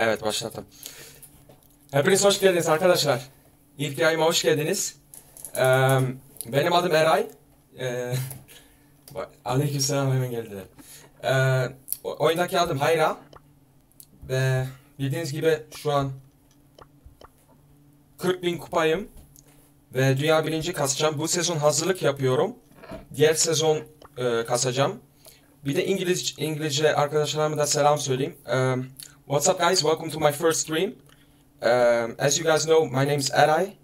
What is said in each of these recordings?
Evet başlattım. Hepiniz hoş geldiniz arkadaşlar. İlk yayıma hoş geldiniz. Ee, benim adım Eray. Ee, Aleykümselam hemen geldiler. Ee, oyundaki adım Hayra. Ve bildiğiniz gibi şu an 40 bin kupayım. Ve dünya birinci kasacağım. Bu sezon hazırlık yapıyorum. Diğer sezon e, kasacağım. Bir de İngiliz İngilizce arkadaşlarıma da selam söyleyeyim. Um, what's up guys? Welcome to my first stream. Um, as you guys know, my name's Eray.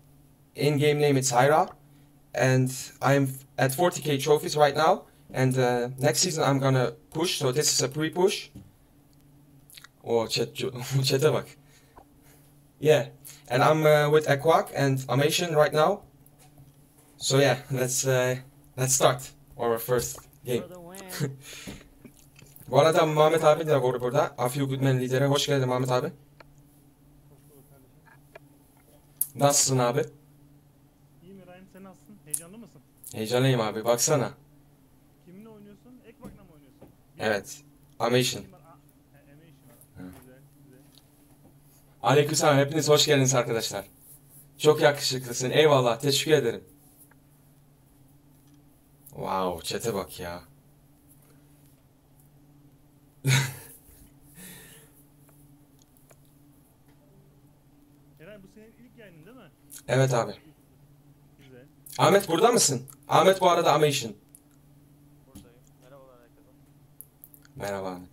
In-game name it's Hyra. And I'm at 40k trophies right now. And uh, next season I'm gonna push, so this is a pre-push. Oh, chat, chat'e bak. Yeah, and I'm uh, with Aquac and Amation right now. So yeah, let's uh, let's start our first game. Bu arada Muhammed abi de var burada. A Few Good Men lideri. Hoş geldin Muhammed abi. Nasılsın abi? İyiyim İbrahim sen nasılsın? Heyecanlı mısın? Heyecanlıyım abi. Baksana. Kiminle oynuyorsun? Ekbak'la mı oynuyorsun? Evet. Amation. Aleykümselam. Hepiniz hoş geldiniz arkadaşlar. Çok yakışıklısın. Eyvallah. Teşekkür ederim. Wow. Çete bak ya. Eray bu senin ilk yayının değil mi? Evet abi. Güzel. Ahmet burada mısın? Ahmet bu arada Amation. Buradayım. Merhabalar herkese. Merhaba Ahmet.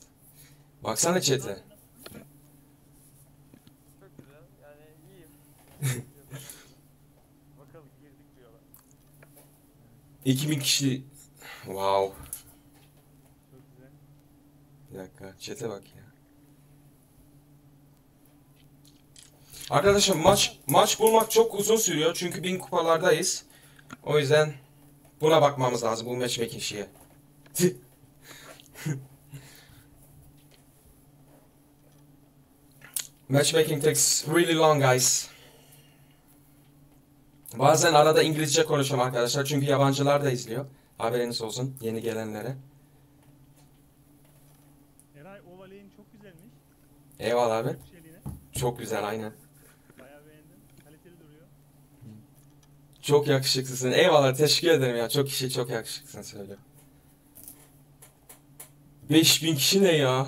Baksana çete. Çok güzel. Yani iyiyim. Bakalım girdik diyorlar. 2000 kişi. Wow. Bir dakika. Chat'e bak ya. Arkadaşlar maç maç bulmak çok uzun sürüyor çünkü bin kupalardayız. O yüzden buna bakmamız lazım bu matchmaking şeye. matchmaking takes really long guys. Bazen arada İngilizce konuşuyorum arkadaşlar çünkü yabancılar da izliyor. Haberiniz olsun yeni gelenlere. Eray Ovale'in çok güzelmiş. Eyvallah abi. Çok güzel aynen. Bayağı beğendim. Kaliteli duruyor. Çok yakışıklısın. Eyvallah teşekkür ederim ya. Çok kişi çok yakışıklısın söylüyor. 5000 kişi ne ya?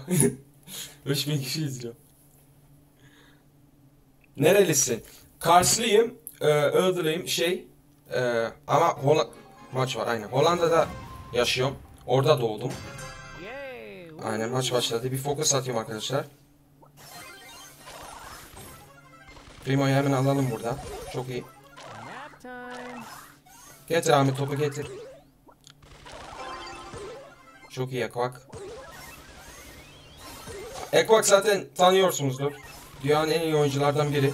5000 kişi izliyor. Nerelisin? Karslıyım, e, Iğdırlıyım, şey e, ama Holla maç var aynen. Hollanda'da yaşıyorum. Orada doğdum. Aynen maç başladı. Bir fokus atıyorum arkadaşlar. Primo'yu hemen alalım burada. Çok iyi. Getir Ahmet topu getir. Çok iyi Ekvak. Ekvak zaten tanıyorsunuzdur. Dünyanın en iyi oyunculardan biri.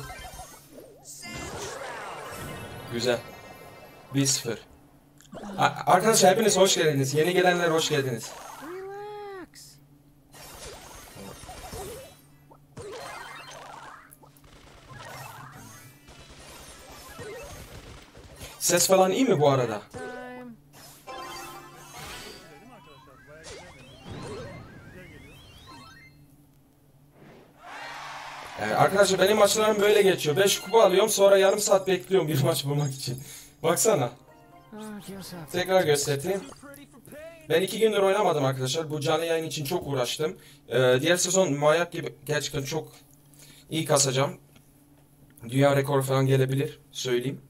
Güzel. 1-0. A- Arkadaşlar hepiniz hoş geldiniz. Yeni gelenler hoş geldiniz. Ses falan iyi mi bu arada? Geliyor. Ee, arkadaşlar benim maçlarım böyle geçiyor. 5 kupa alıyorum sonra yarım saat bekliyorum bir maç bulmak için. Baksana. Tekrar göstereyim. Ben iki gündür oynamadım arkadaşlar. Bu canlı yayın için çok uğraştım. Ee, diğer sezon Mayak gibi gerçekten çok iyi kasacağım. Dünya rekoru falan gelebilir. Söyleyeyim.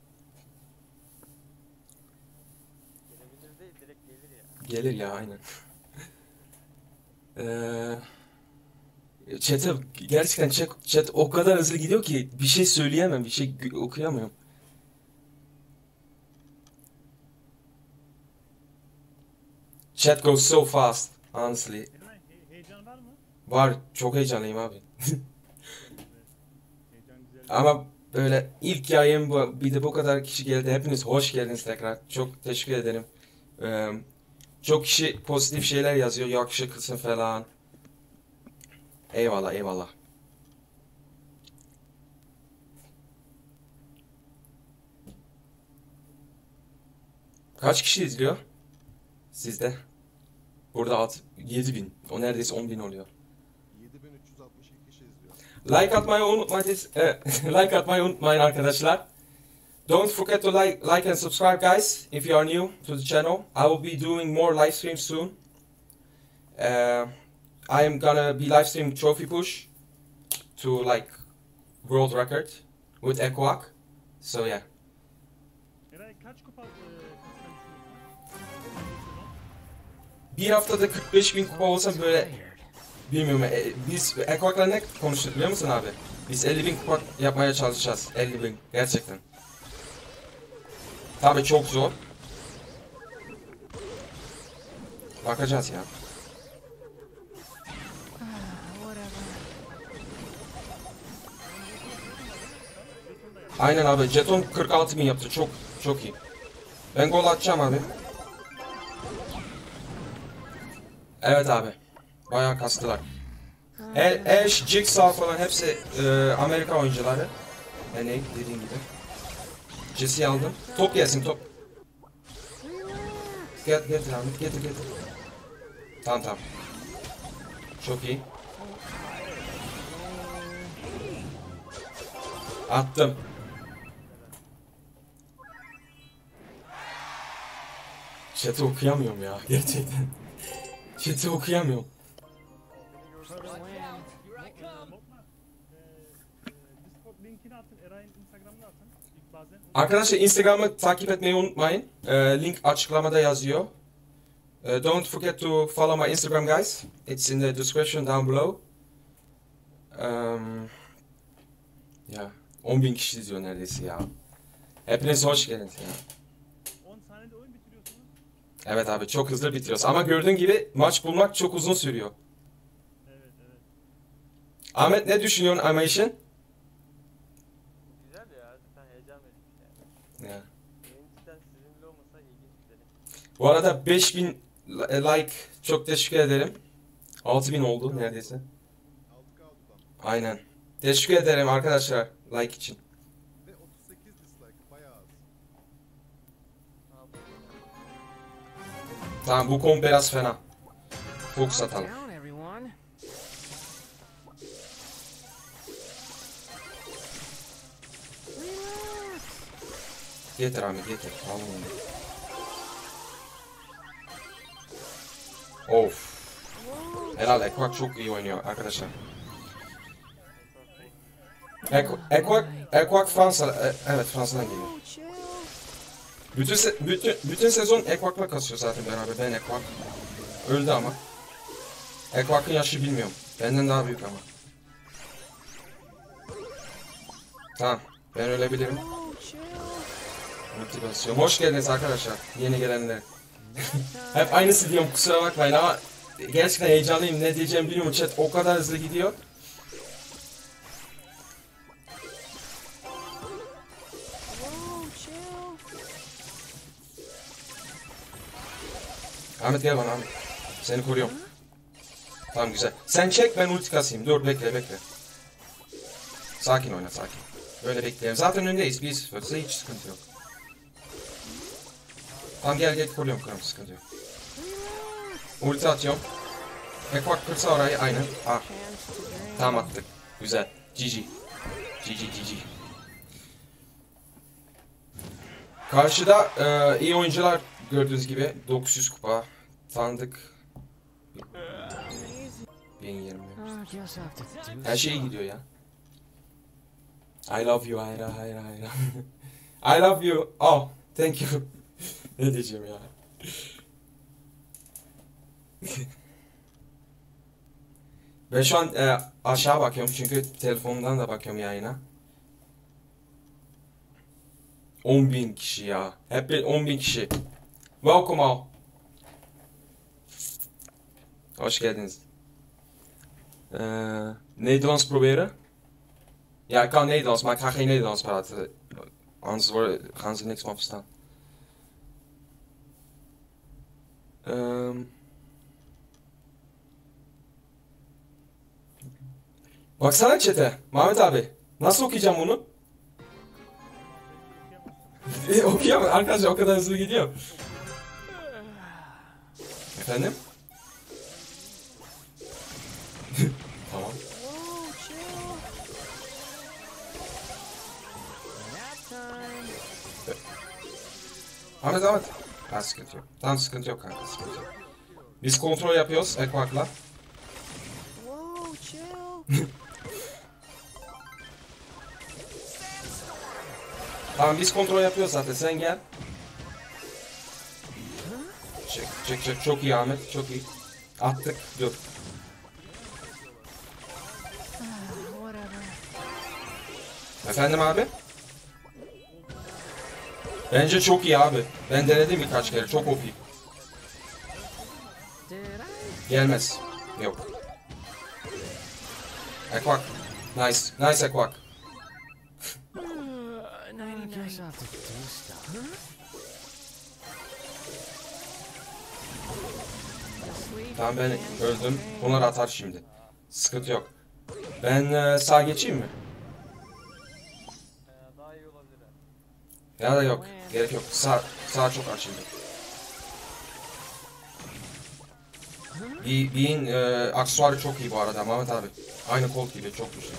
Gelebilir değil, direkt gelir ya. Aynen. Ee, gerçekten chat, chat o kadar hızlı gidiyor ki bir şey söyleyemem. Bir şey okuyamıyorum. Chat goes so fast. Honestly. Heyecan var mı? Var. Çok heyecanlıyım abi. Ama böyle ilk yayın bu. Bir de bu kadar kişi geldi. Hepiniz hoş geldiniz tekrar. Çok teşekkür ederim. Ee, çok kişi pozitif şeyler yazıyor. Yakışıklısın falan. Eyvallah eyvallah. Kaç kişi izliyor? Sizde? Burada at 7000. O neredeyse 10.000 oluyor. 7362 kişi izliyor. Like atmayı unutmayın. like atmayı unutmayın arkadaşlar. Don't forget to like, like and subscribe, guys. If you are new to the channel, I will be doing more live streams soon. Uh, I am gonna be live streaming Trophy Push to like world record with Equac. So yeah. Bir haftada 45 bin kupa olsa böyle bilmiyorum. e, biz Equac'la ne konuştuk biliyor musun abi? Biz 50 bin kupa yapmaya çalışacağız. 50 bin gerçekten. Tabii çok zor. Bakacağız ya. Aynen abi. Jeton 46 bin yaptı. Çok çok iyi. Ben gol atacağım abi. Evet abi. Bayağı kastılar. Ash, Jigsaw falan hepsi e, Amerika oyuncuları. Yani dediğim gibi. Jesse'yi aldım. Top gelsin top. Get, getir abi. Getir getir. Tamam tamam. Çok iyi. Attım. Chat'i okuyamıyorum ya gerçekten. Chat'i okuyamıyorum. For the win. Lokma, e, e, Discord linkini atın, Eray'ın Instagram'ını atın. İlk bazen. Arkadaşlar Instagram'ı takip etmeyi unutmayın. Ee, link açıklamada yazıyor. Ee, don't forget to follow my Instagram guys. It's in the description down below. Um, ya 10.000 kişi izliyor neredeyse ya. Hepiniz hoş geldiniz ya. 10 saniyede oyun bitiriyorsunuz. Evet abi çok hızlı bitiriyoruz. Ama gördüğün gibi maç bulmak çok uzun sürüyor. Evet evet. Ahmet ne düşünüyorsun ama işin? Güzel ya. Zaten heyecan verici yani. Ya. Benim cidden sizinle olmasa ilginç bir deneyim. Bu arada 5000 li- like çok teşekkür ederim. 6000 oldu neredeyse. 6K oldu tam. Aynen. Teşekkür ederim arkadaşlar like için. Ve 38 dislike bayağı az. Tamam bu komp biraz fena. Calm atalım. Getir Ahmet getir. Al onu. Of. Helal Ekvak çok iyi oynuyor arkadaşlar. Ek- Ekvak, Ekvak Fransa, e- evet Fransa'dan geliyor. Bütün, se- bütün, bütün sezon Ekvak'la kasıyor zaten beraber. Ben Ekvak. Öldü ama. Ekvak'ın yaşı bilmiyorum. Benden daha büyük ama. Tamam. Ben ölebilirim. Motivasyon. Hoş geldiniz arkadaşlar. Yeni gelenler. Hep aynısı diyorum kusura bakmayın ama gerçekten heyecanlıyım. Ne diyeceğimi bilmiyorum. Chat o kadar hızlı gidiyor. Ahmet gel bana Ahmet. Seni koruyorum. Tamam güzel. Sen çek ben ulti kasayım. Dur bekle bekle. Sakin oyna sakin. Böyle bekleyelim. Zaten öndeyiz. 1-0. Hiç sıkıntı yok. Gel koruyorum koruyorum sıkıntı yok. Ulti atıyorum. Ekvak kırsa orayı aynen. Ah tamam attık. Güzel. GG. GG GG. Karşıda e, iyi oyuncular gördüğünüz gibi 900 kupa tanıdık Easy. 1020. Oh, just have to do Her şey iyi gidiyor ya. I love you Hayra Hayra Hayra. I love you. Oh thank you. Ne diyeceğim ya. Ben şu an e, aşağı bakıyorum çünkü telefonumdan da bakıyorum yayına. 10.000 kişi ya. Hep bir 10.000 kişi. Welcome all. Hoş geldiniz. Eh, Nederlands proberen? Ja, ik kan Nederlands, maar ik ga geen Nederlands praten. Anders worden, gaan ze niks van verstaan. Ee, baksana çete. Mehmet abi. Nasıl okuyacağım bunu? e, okuyamam. Arkadaşlar o kadar hızlı gidiyor. Efendim? tamam. Ahmet Ahmet. Ha sıkıntı yok. Tamam sıkıntı yok kanka sıkıntı yok. Biz kontrol yapıyoruz Ekvak'la. Tamam biz kontrol yapıyoruz zaten sen gel. Çek çek çek çok iyi Ahmet çok iyi. Attık dur. Whatever. Efendim abi? Bence çok iyi abi. Ben denedim birkaç kere çok OP. Gelmez. Yok. Ekvak. Nice. Nice Ekvak. 99. guess I have to do stuff. To sleep Tamam ben öldüm. Bunlar atar şimdi. Sıkıntı yok. Ben e, sağ geçeyim mi? Ya da yok. Gerek yok. Sağ, sağ çok açıldı. Bir, B'in e, aksesuarı çok iyi bu arada Mehmet abi. Aynı kol gibi çok güzel.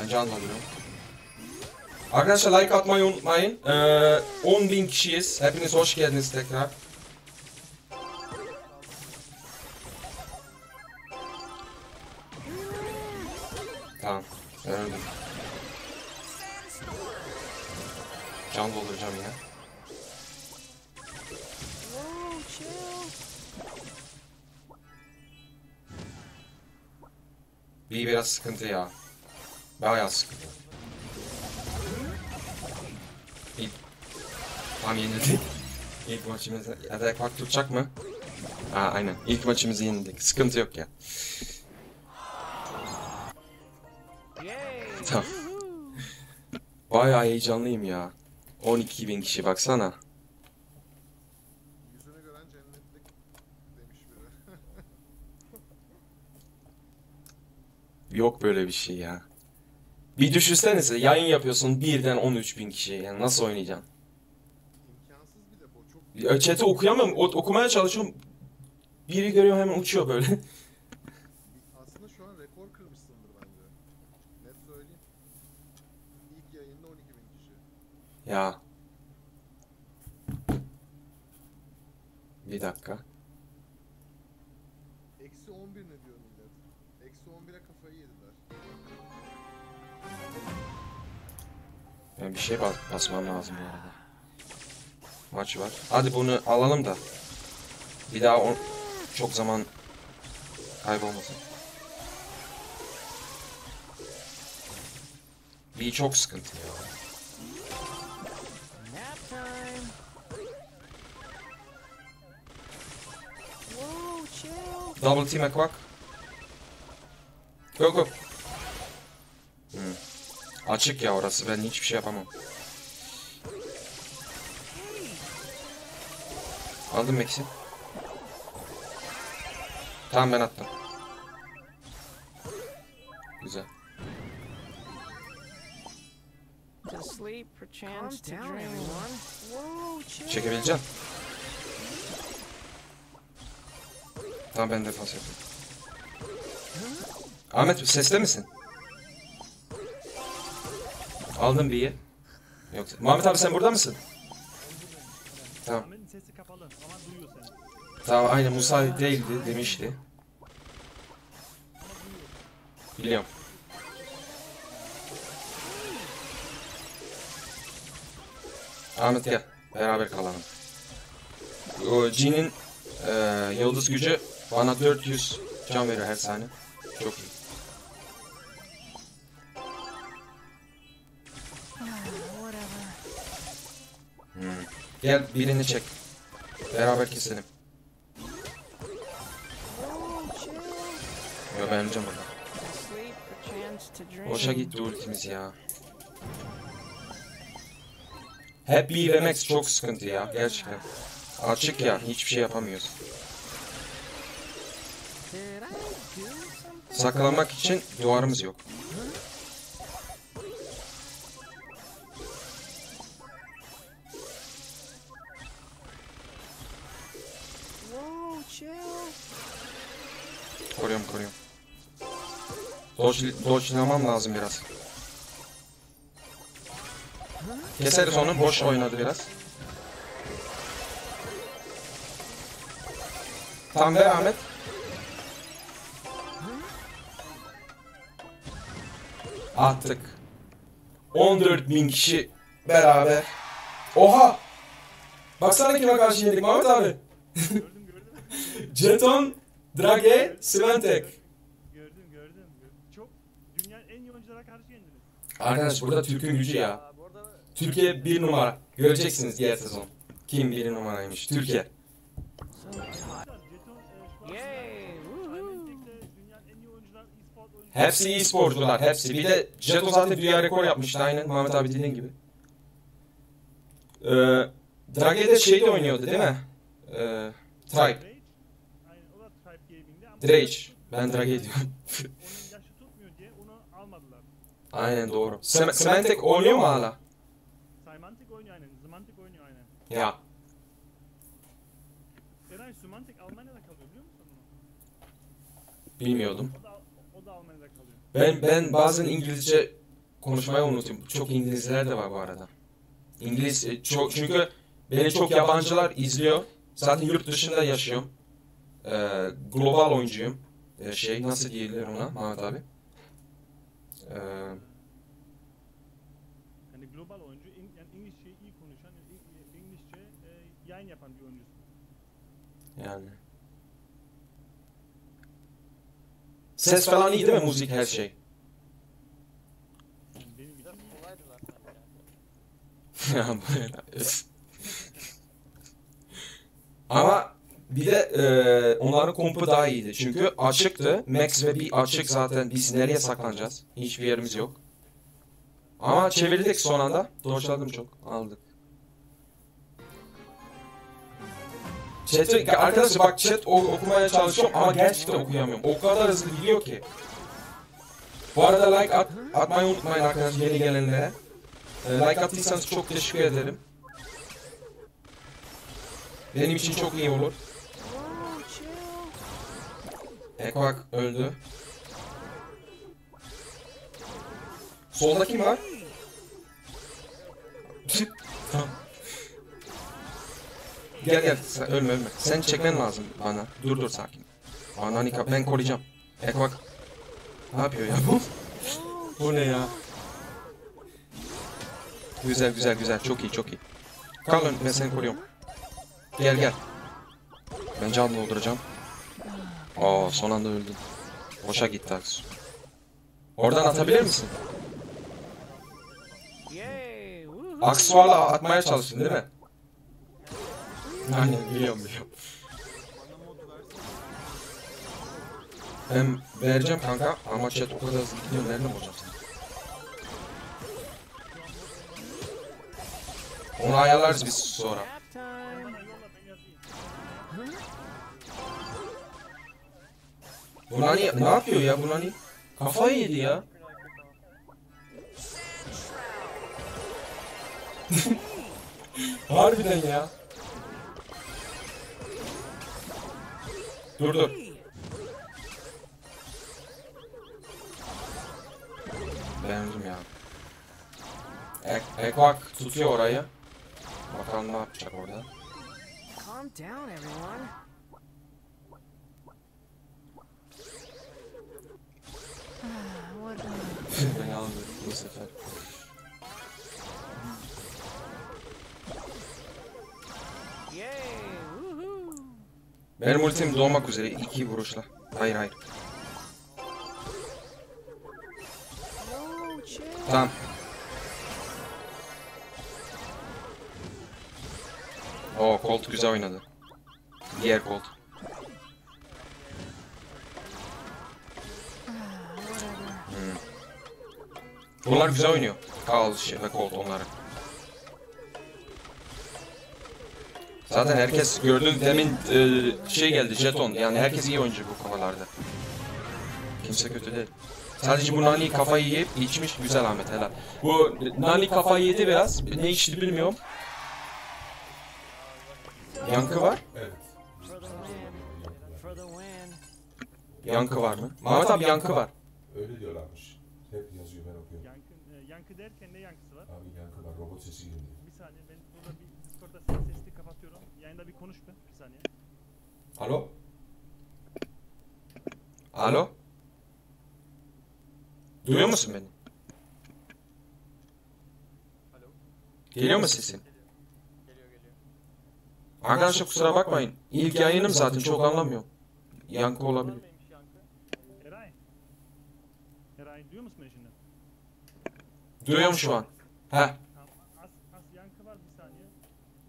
Ben can dolduruyorum. Arkadaşlar like atmayı unutmayın. Ee, 10.000 kişiyiz. Hepiniz hoş geldiniz tekrar. Sıkıntı ya. Bayağı sıkıntı. İlk... Tam yenildik. İlk maçımızı... Ya da fark tutacak mı? Ha aynen. İlk maçımızı yenildik. Sıkıntı yok ya. Tamam. Bayağı heyecanlıyım ya. 12 bin kişi baksana. Yok böyle bir şey ya. Bir düşünsenize yayın yapıyorsun birden 13 bin kişi. Yani nasıl oynayacaksın? İmkansız bir de bu. Çok Chat'i okuyamıyorum. O- okumaya çalışıyorum. Biri görüyor hemen uçuyor böyle. aslında şu an rekor kırmışsındır bence. Net söyleyeyim. İlk yayında 12 bin kişi. ya. Bir dakika. Ben bir şey bas basmam lazım bu arada. Maç var. Hadi bunu alalım da. Bir daha on çok zaman kaybolmasın. Bir çok sıkıntı ya. Double team ekvak. Go go. Açık ya orası. Ben hiçbir şey yapamam. Aldım Max'i. Tamam ben attım. Güzel. Çekebileceğim. Tamam ben defans yapayım. Ahmet sesle misin? Aldım B'yi. Yok. Muhammed abi sen burada mısın? Tamam. Tamam aynen Musa değildi demişti. Biliyorum. Ahmet gel. Beraber kalalım. O Jin'in eee, yıldız gücü bana 400 can veriyor her saniye. Çok iyi. Gel birini çek. Beraber keselim. Yo ben öleceğim dream. Boşa gitti ultimiz ya. B ve Max çok sıkıntı ya gerçekten. Açık ya hiçbir şey yapamıyoruz. Saklanmak için duvarımız yok. Dodge, dodge'lamam lazım biraz. Keseriz onu. Boş oynadı biraz. Tamam ver Ahmet. Attık. 14 bin kişi beraber. Oha! Baksana kime karşı yendik Mahmut abi. Jeton, Drage, Sventek. gördüm gördüm. Çok dünyanın en iyi oyunculara karşı yendiniz. Arkadaş burada Türk'ün gücü ya. Türkiye bir numara. Göreceksiniz diğer sezon. Kim bir numaraymış? Türkiye. Hepsi iyi sporcular. Hepsi. Bir de Jeton zaten dünya rekor yapmıştı aynen. Muhammed abi dediğin gibi. Ee, Drage de şeyde oynuyordu değil mi? Ee, Tribe. Drage. Ben Drage diyorum. onun yaşı tutmuyor diye onu almadılar. Aynen doğru. Sem Sementek oynuyor mu hala? Symantic oynuyor aynen. Zmantic oynuyor aynen. Ya. Eray Symantic Almanya'da kalıyor biliyor musun bunu? Bilmiyordum. O da, o da Almanya'da kalıyor. Ben ben bazen İngilizce konuşmayı unutuyorum. Çok İngilizler de var bu arada. İngiliz e, çok çünkü beni çok yabancılar izliyor. Zaten yurt dışında yaşıyorum. Ee, global oyuncuyum. Ee, şey nasıl diyebilir ona Mehmet abi? Ee, Yani global oyuncu, in, yani İngilizceyi iyi konuşan, İngilizce e, yayın yapan bir oyuncusun. yani. Ses falan iyi değil mi? Müzik her şey. Ya ne? Ama bir de e, onların kompu daha iyiydi. Çünkü açıktı. Max ve bir açık zaten biz nereye saklanacağız? Hiçbir yerimiz yok. Ama çevirdik son anda. Doşladım çok. Aldık. Chat'i, arkadaşlar bak chat okumaya çalışıyorum ama gerçekten okuyamıyorum. O kadar hızlı gidiyor ki. Bu arada like at, atmayı unutmayın arkadaşlar yeni gelenlere. E, like attıysanız çok teşekkür ederim. Benim için çok iyi olur. Ekvak öldü. Solda kim var? tamam. Gel gel sen ölme ölme. Sen çekmen lazım bana. Dur dur sakin. Bana Nika ben koruyacağım. Ekvak. Ne yapıyor ya bu? bu ne ya? Güzel güzel güzel çok iyi çok iyi. Kal ön ben seni koruyorum. Gel gel. Ben can dolduracağım. Aa son anda öldün. Boşa gitti Aksu. Oradan atabilir misin? Aksuarla atmaya çalıştın değil mi? Aynen biliyorum biliyorum. Ben vereceğim kanka ama chat o kadar hızlı gidiyor nereden bulacağım seni? Onu ayarlarız biz sonra. Nap time. Bana yolla ben yazayım. Bu nani ne yapıyor ya bu nani? Kafayı yedi ya. Harbiden ya. Dur dur. Beğendim ya. Ek, Ekvak tutuyor orayı. Bakalım ne yapacak orada. Calm down, everyone. Beni aldı bu sefer. Benim ultim doğmak üzere iki vuruşla. Hayır hayır. Tamam. Oo Colt güzel oynadı. Diğer Colt. Bunlar güzel oynuyor. Şey ve Colt onları. Zaten herkes gördün demin e, şey geldi jeton yani herkes iyi oyuncu bu kafalarda. Kimse kötü değil. Sadece bu Nani kafayı yiyip içmiş güzel Ahmet helal. Bu Nani kafayı yedi biraz. Ne içti bilmiyorum. Yankı var. Win. Yankı var mı? Mahmut abi yankı var. Öyle diyorlarmış. Hep yazıyor ben okuyorum. Yankın, e, Yankın yankı derken ne yankısı var? Abi yankı var robot sesi girdi. Bir saniye ben burada bir Discord'da ses sesli kapatıyorum. Yayında bir konuş be. Bir saniye. Alo? Alo? Duyuyor musun beni? Alo. Geliyor mu sesim? Geliyor geliyor. Arkadaşlar kusura bakmayın. İlk yayınım zaten çok anlamıyorum. Yankı olabilir. mıymış yankı? Eray. Eray duyuyor musun beni şimdi? Duyuyorum şu an. Az, az yankı var bir saniye.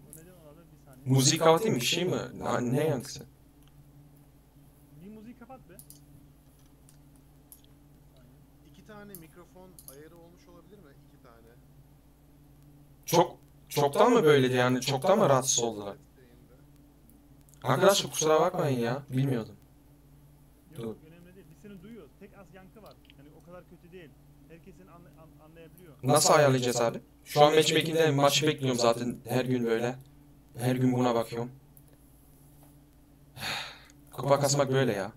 O neden olabilir bir saniye. Müzik kapatayım bir şey mi? Ha, Ne yankısı? Bir müziği kapat be. İki tane mikrofon ayarı olmuş olabilir mi? İki tane. Çok çoktan mı böyleydi yani? Çoktan mı rahatsız oldular? Arkadaşlar kusura bakmayın ya. Bilmiyordum. Yok önemli değil. Biz seni duyuyoruz. Tek az yankı var. Yani o kadar kötü değil. Herkesin anla, an- anlayabiliyor. Nasıl ayarlayacağız abi? Şu an matchmaking'de maçı bekliyorum zaten her gün böyle. Her gün buna bakıyorum. Kupa kasmak böyle ya.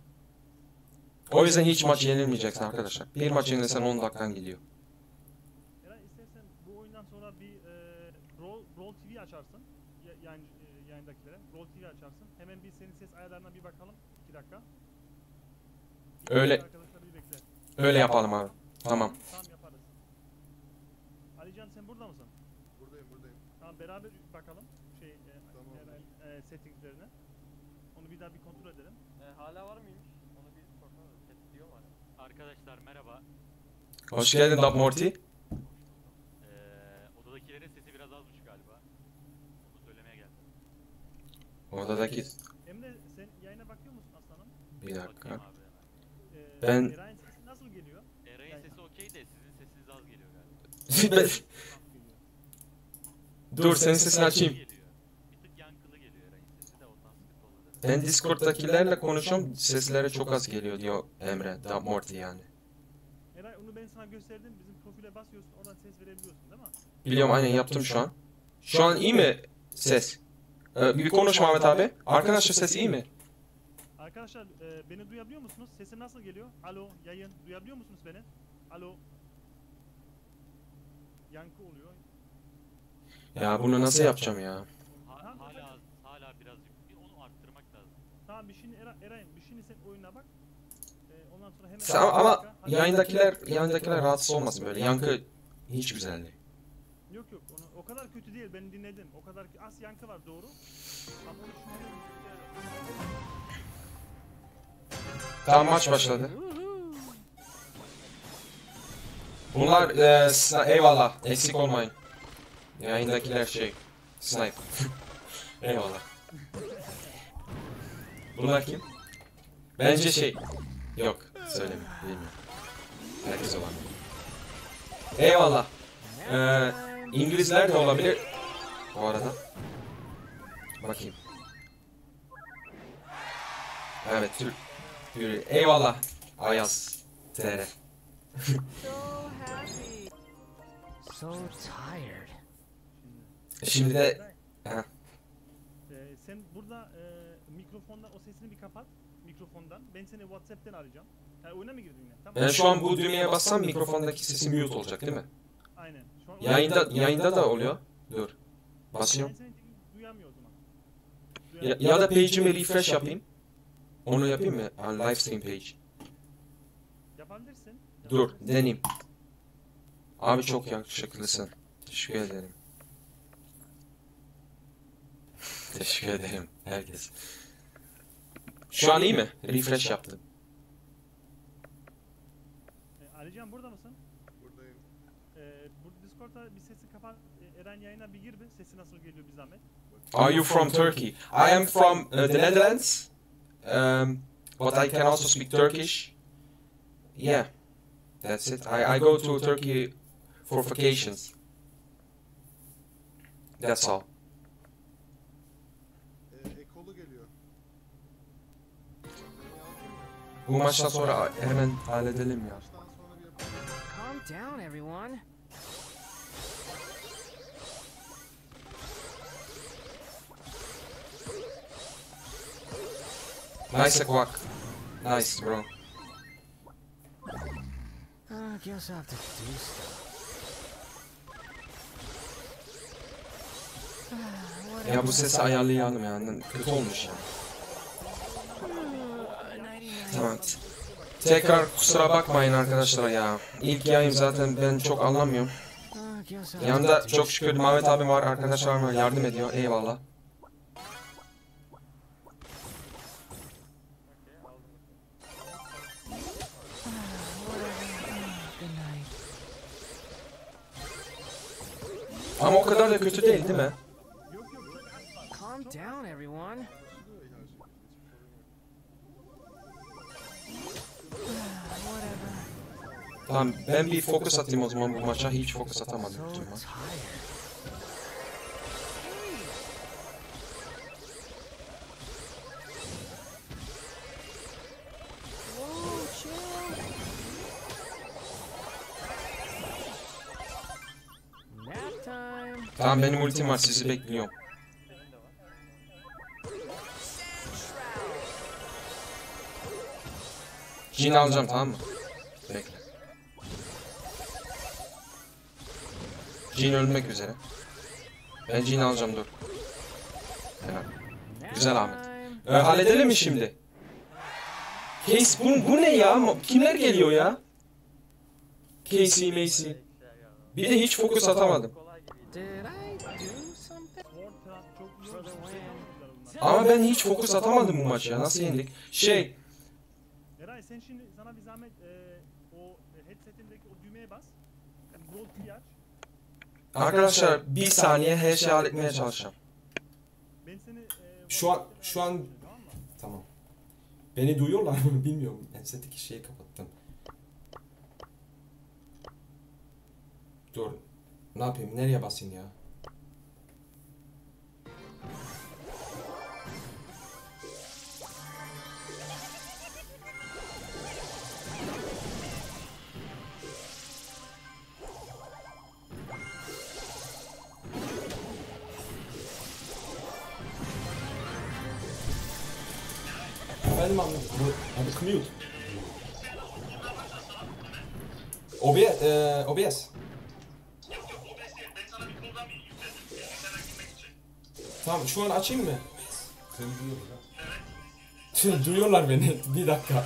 O yüzden hiç maç yenilmeyeceksin arkadaşlar. Bir maç yenilsen 10 dakikan gidiyor. Eray istersen bu oyundan sonra bir e, Roll, Roll TV açarsın. Ya, yani e, yayındakilere. Roll TV açarsın. Hemen bir senin ses ayarlarına bir bakalım. 2 dakika. İki Öyle. dakika. Öyle yapalım abi. Tamam. Tamam yaparız. Alican sen burada mısın? Buradayım buradayım. Tamam beraber bakalım. Şey, e, Tamam. Eray, e, settingslerine. Onu bir daha bir kontrol edelim. Ee, hala var mıymış? Onu bir sorsana. Chat diyor mu hala? Arkadaşlar merhaba. Hoş geldin Dab Morty. Ee, odadakilerin sesi biraz azmış galiba. Onu söylemeye geldim. Odadaki... Emre sen yayına bakıyor musun aslanım? Bir dakika. Bakayım abi hemen. Ee, Ben- Eray'ın sesi nasıl geliyor? Eray'ın sesi okey de sizin sesiniz az geliyor galiba. Ben- Dur senin sesini açayım. Geliyor. Bir tık yankılı geliyor Eray'ın sesi de ondan sıkıntı olabilir. Ben Discord'dakilerle konuşuyorum. Sesleri çok az geliyor diyor Emre. Dab Morty yani. Eray onu ben sana gösterdim. Bizim profile basıyorsun. Oradan ses verebiliyorsun değil mi? Biliyorum aynen yaptım şu an. Şu an iyi mi ses? Ee, bir konuş Ahmet abi. Arkadaşlar ses iyi mi? Arkadaşlar e, beni duyabiliyor musunuz? Sesim nasıl geliyor? Alo yayın. Duyabiliyor musunuz beni? Alo. Yankı oluyor. Ya bunu nasıl yapacağım ya? Ha, Tamam, hala az, hala birazcık. Bir onu arttırmak lazım. Tamam bir şimdi Eray, Eray'ım bir şimdi sen oyuna bak. E, ondan sonra hemen... Sen, ama yayındakiler yayındakiler rahatsız olmasın böyle. Yankı hiç güzel değil. Yok yok onu, o kadar kötü değil ben dinledim. O kadar ki az yankı var doğru. Ama onu şimdi... Tamam maç başladı. Bunlar e, eyvallah eksik olmayın. Yayındakiler şey snipe. eyvallah. Bunlar kim? Bence şey yok söyleme bilmiyorum. Herkes olan. Eyvallah. Ee, İngilizler de olabilir. Bu arada. Bakayım. Evet Türk. Yürü. Eyvallah. Ayaz. TR. So happy. So tired. Şimdi de Eray, Ha. e, sen burada e, mikrofondan o sesini bir kapat. Mikrofondan. Ben seni Whatsapp'ten arayacağım. Yani oyuna mı girdin yine? Tamam. ben şu an bu düğmeye bassam mikrofondaki sesim mute olacak değil mi? Aynen. Şu an Yayında yayında da oluyor. Dur. Ben Basıyorum. seni duyamıyor o zaman. Ya, ya da page'imi refresh yapayım. Onu yapayım mı? Ha, live stream page. Yapabilirsin. Dur, deneyeyim. Abi çok yakışıklısın. Teşekkür ederim. Teşekkür ederim herkes. Şu an iyi mi? Refresh yaptım. E, Alican burada mısın? Buradayım. E, bu Discord'da bir sesi kapat. E, Eren yayına bir gir bir. Sesi nasıl geliyor bir zahmet. Are you from Turkey? I am from uh, the Netherlands, um, but I can also speak Turkish. Yeah, that's it. I, I go to Turkey for vacations. That's all. Bu maçtan sonra hemen halledelim ya. Calm down everyone. Nice quack. Nice bro. I guess I have to do stuff. Ya bu sesi ayarlayalım yani. Kötü olmuş yani. Tamam. Tekrar kusura bakmayın arkadaşlar ya. İlk yayın zaten ben çok anlamıyorum. Yanında çok şükür Mehmet abi var, arkadaşlarım var, yardım ediyor. Eyvallah. Ama o kadar da kötü değil değil mi? Tamam ben bir fokus atayım o zaman bu maça. Hiç fokus atamadım bütün maç. Tamam benim ultim var sizi bekliyorum. Jin alacağım tamam mı? Bekle. Jin ölmek üzere. Ben Jin alacağım dur. Helal. Güzel Ahmet. Ee, halledelim mi şimdi? Case bu, bu ne ya? Kimler geliyor ya? Casey, Macy. Bir de hiç fokus atamadım. Ama ben hiç fokus atamadım bu maç ya. Nasıl yendik? Şey, Eray sen şimdi sana bir zahmet e, o headsetindeki o düğmeye bas. TV aç. Arkadaşlar bir saniye her şeyi halletmeye çalışacağım. Ben e, Şu an- şu an- tamam. Beni duyuyorlar mı bilmiyorum. Headset'teki şeyi kapattım. Dur. Ne yapayım? Nereye basayım ya? Abi, bu, abi commute. OBS, e, OBS. Tamam şu an açayım mı? Seni duyuyorlar. duyuyorlar beni. Bir dakika.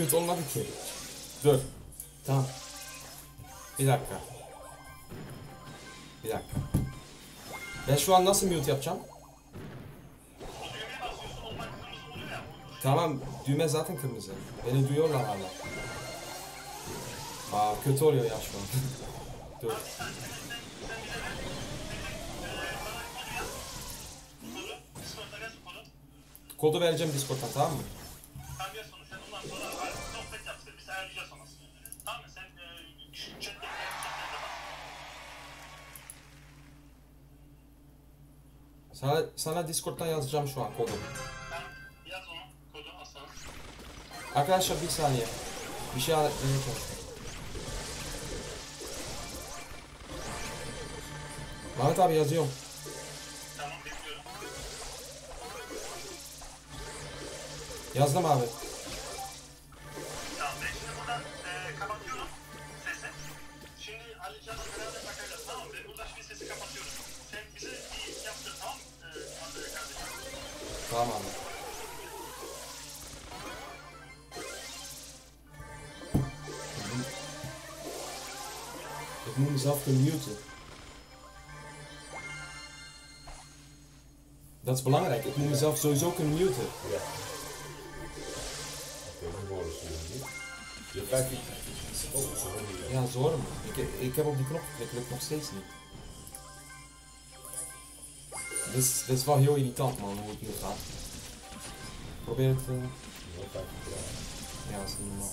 Mute olmadı ki. Dur. Tamam. Bir dakika. Bir dakika. Ben şu an nasıl mute yapacağım? Tamam, düğme zaten kırmızı. Beni duyuyorlar hala. Aa, kötü oluyor ya şu an. Dur. Kodu vereceğim Discord'dan tamam mı? Sana, sana Discord'dan yazacağım şu an kodu. Arkadaşlar bir saniye. Bir şey halletmeye çalışıyorum. Mehmet abi yazıyorum. Yazdım abi. Tamam ben şimdi buradan eee kapatıyorum sesi. Şimdi Ali Can'la beraber bakacağız tamam mı? Ben buradan şimdi sesi kapatıyorum. Sen bize bir yaptır tamam mı? Eee Andre kardeşim. Tamam abi. Ik moet mezelf kunnen muten. Dat is belangrijk. Ik moet mezelf sowieso kunnen muten. Ja, zor man. Ik, heb- ik heb op die knop geklikt, lukt nog steeds niet. Dit is, dit is wel heel irritant man, hoe het nu gaat. Probeer het... eh. Ja, dat is niet normaal.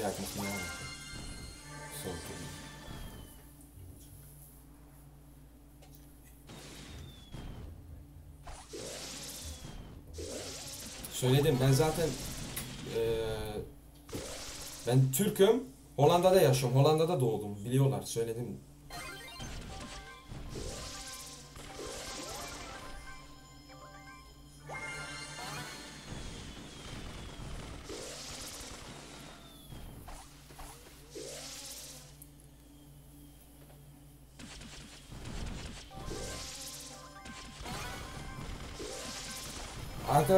Ja, ik moet niet aan. Zo, oké. Söyledim ben zaten eee, ben Türk'üm Hollanda'da yaşıyorum Hollanda'da doğdum biliyorlar söyledim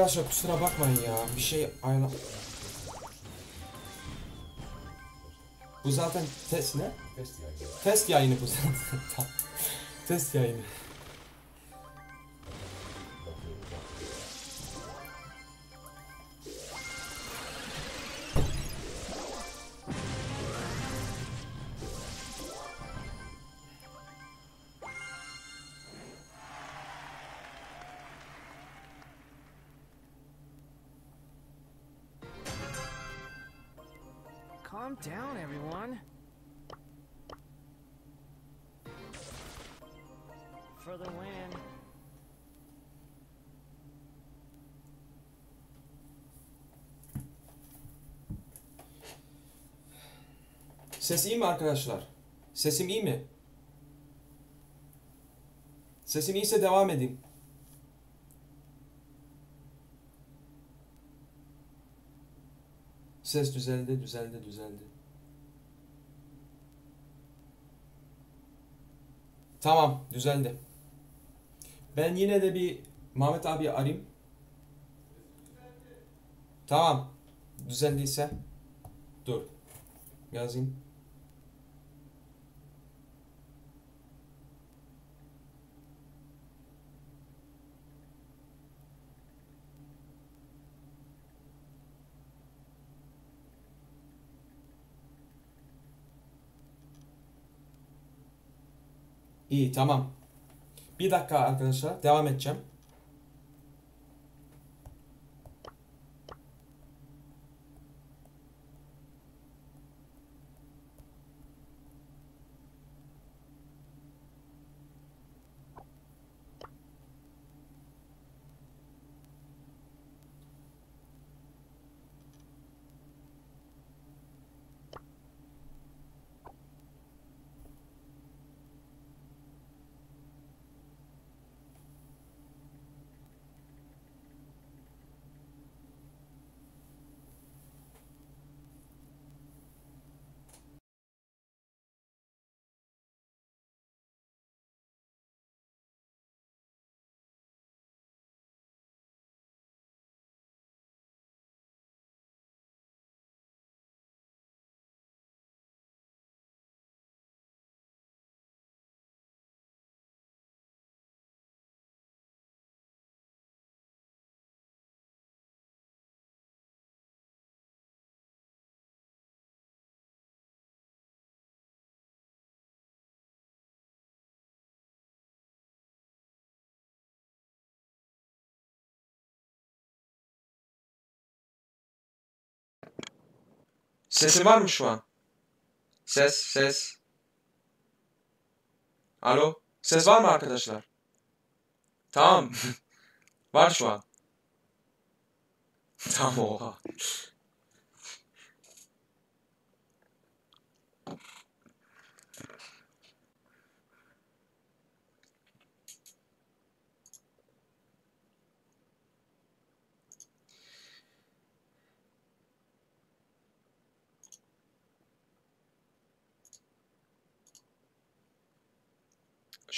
Arkadaşlar kusura bakmayın ya. Bir şey ayna... Bu zaten test ne? Test yani. Test yayını bu zaten. Test yayını. Ses iyi mi arkadaşlar? Sesim iyi mi? Sesim iyiyse devam edin. Ses düzeldi, düzeldi, düzeldi. Tamam, düzeldi. Ben yine de bir Mehmet abi arayayım. Tamam. Düzeldiyse dur. Yazayım. İyi tamam. Bir dakika arkadaşlar devam edeceğim. Sesim var mı şu an? Ses, ses. Alo, ses var mı arkadaşlar? Tamam. var şu an. Tamam oha.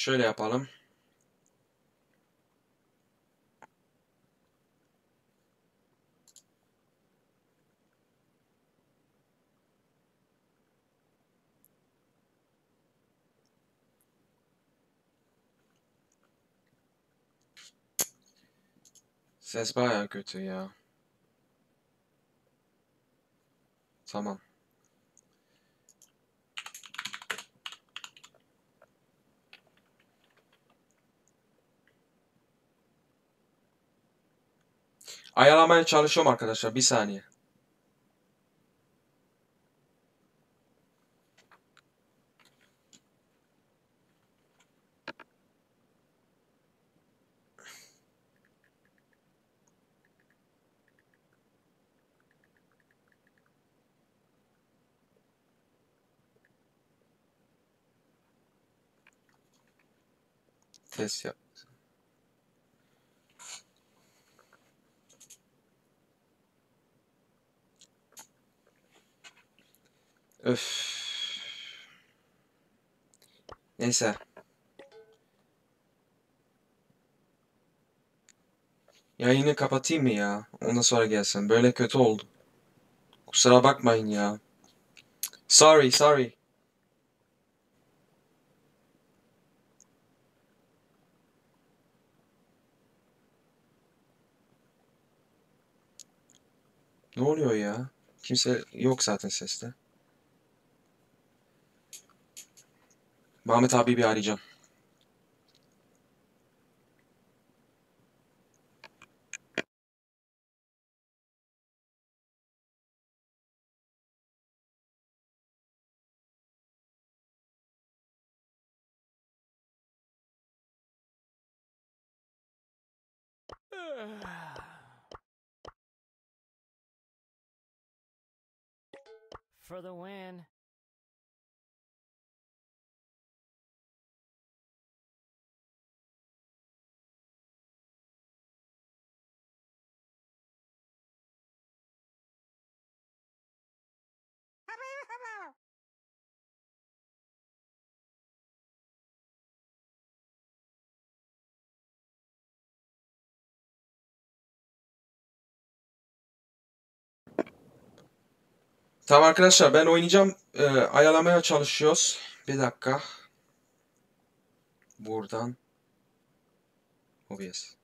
Şöyle yapalım. Ses bayağı kötü ya. Tamam. Ayarlamaya çalışıyorum arkadaşlar. Bir saniye. Test yap. Öf. Neyse. Yayını kapatayım mı ya? Ondan sonra gelsin. Böyle kötü oldu. Kusura bakmayın ya. Sorry, sorry. Ne oluyor ya? Kimse yok zaten seste. Mahmut abi bir arayacağım. For the win. Tamam arkadaşlar ben oynayacağım. Ee, ayarlamaya çalışıyoruz. Bir dakika. Buradan. OBS.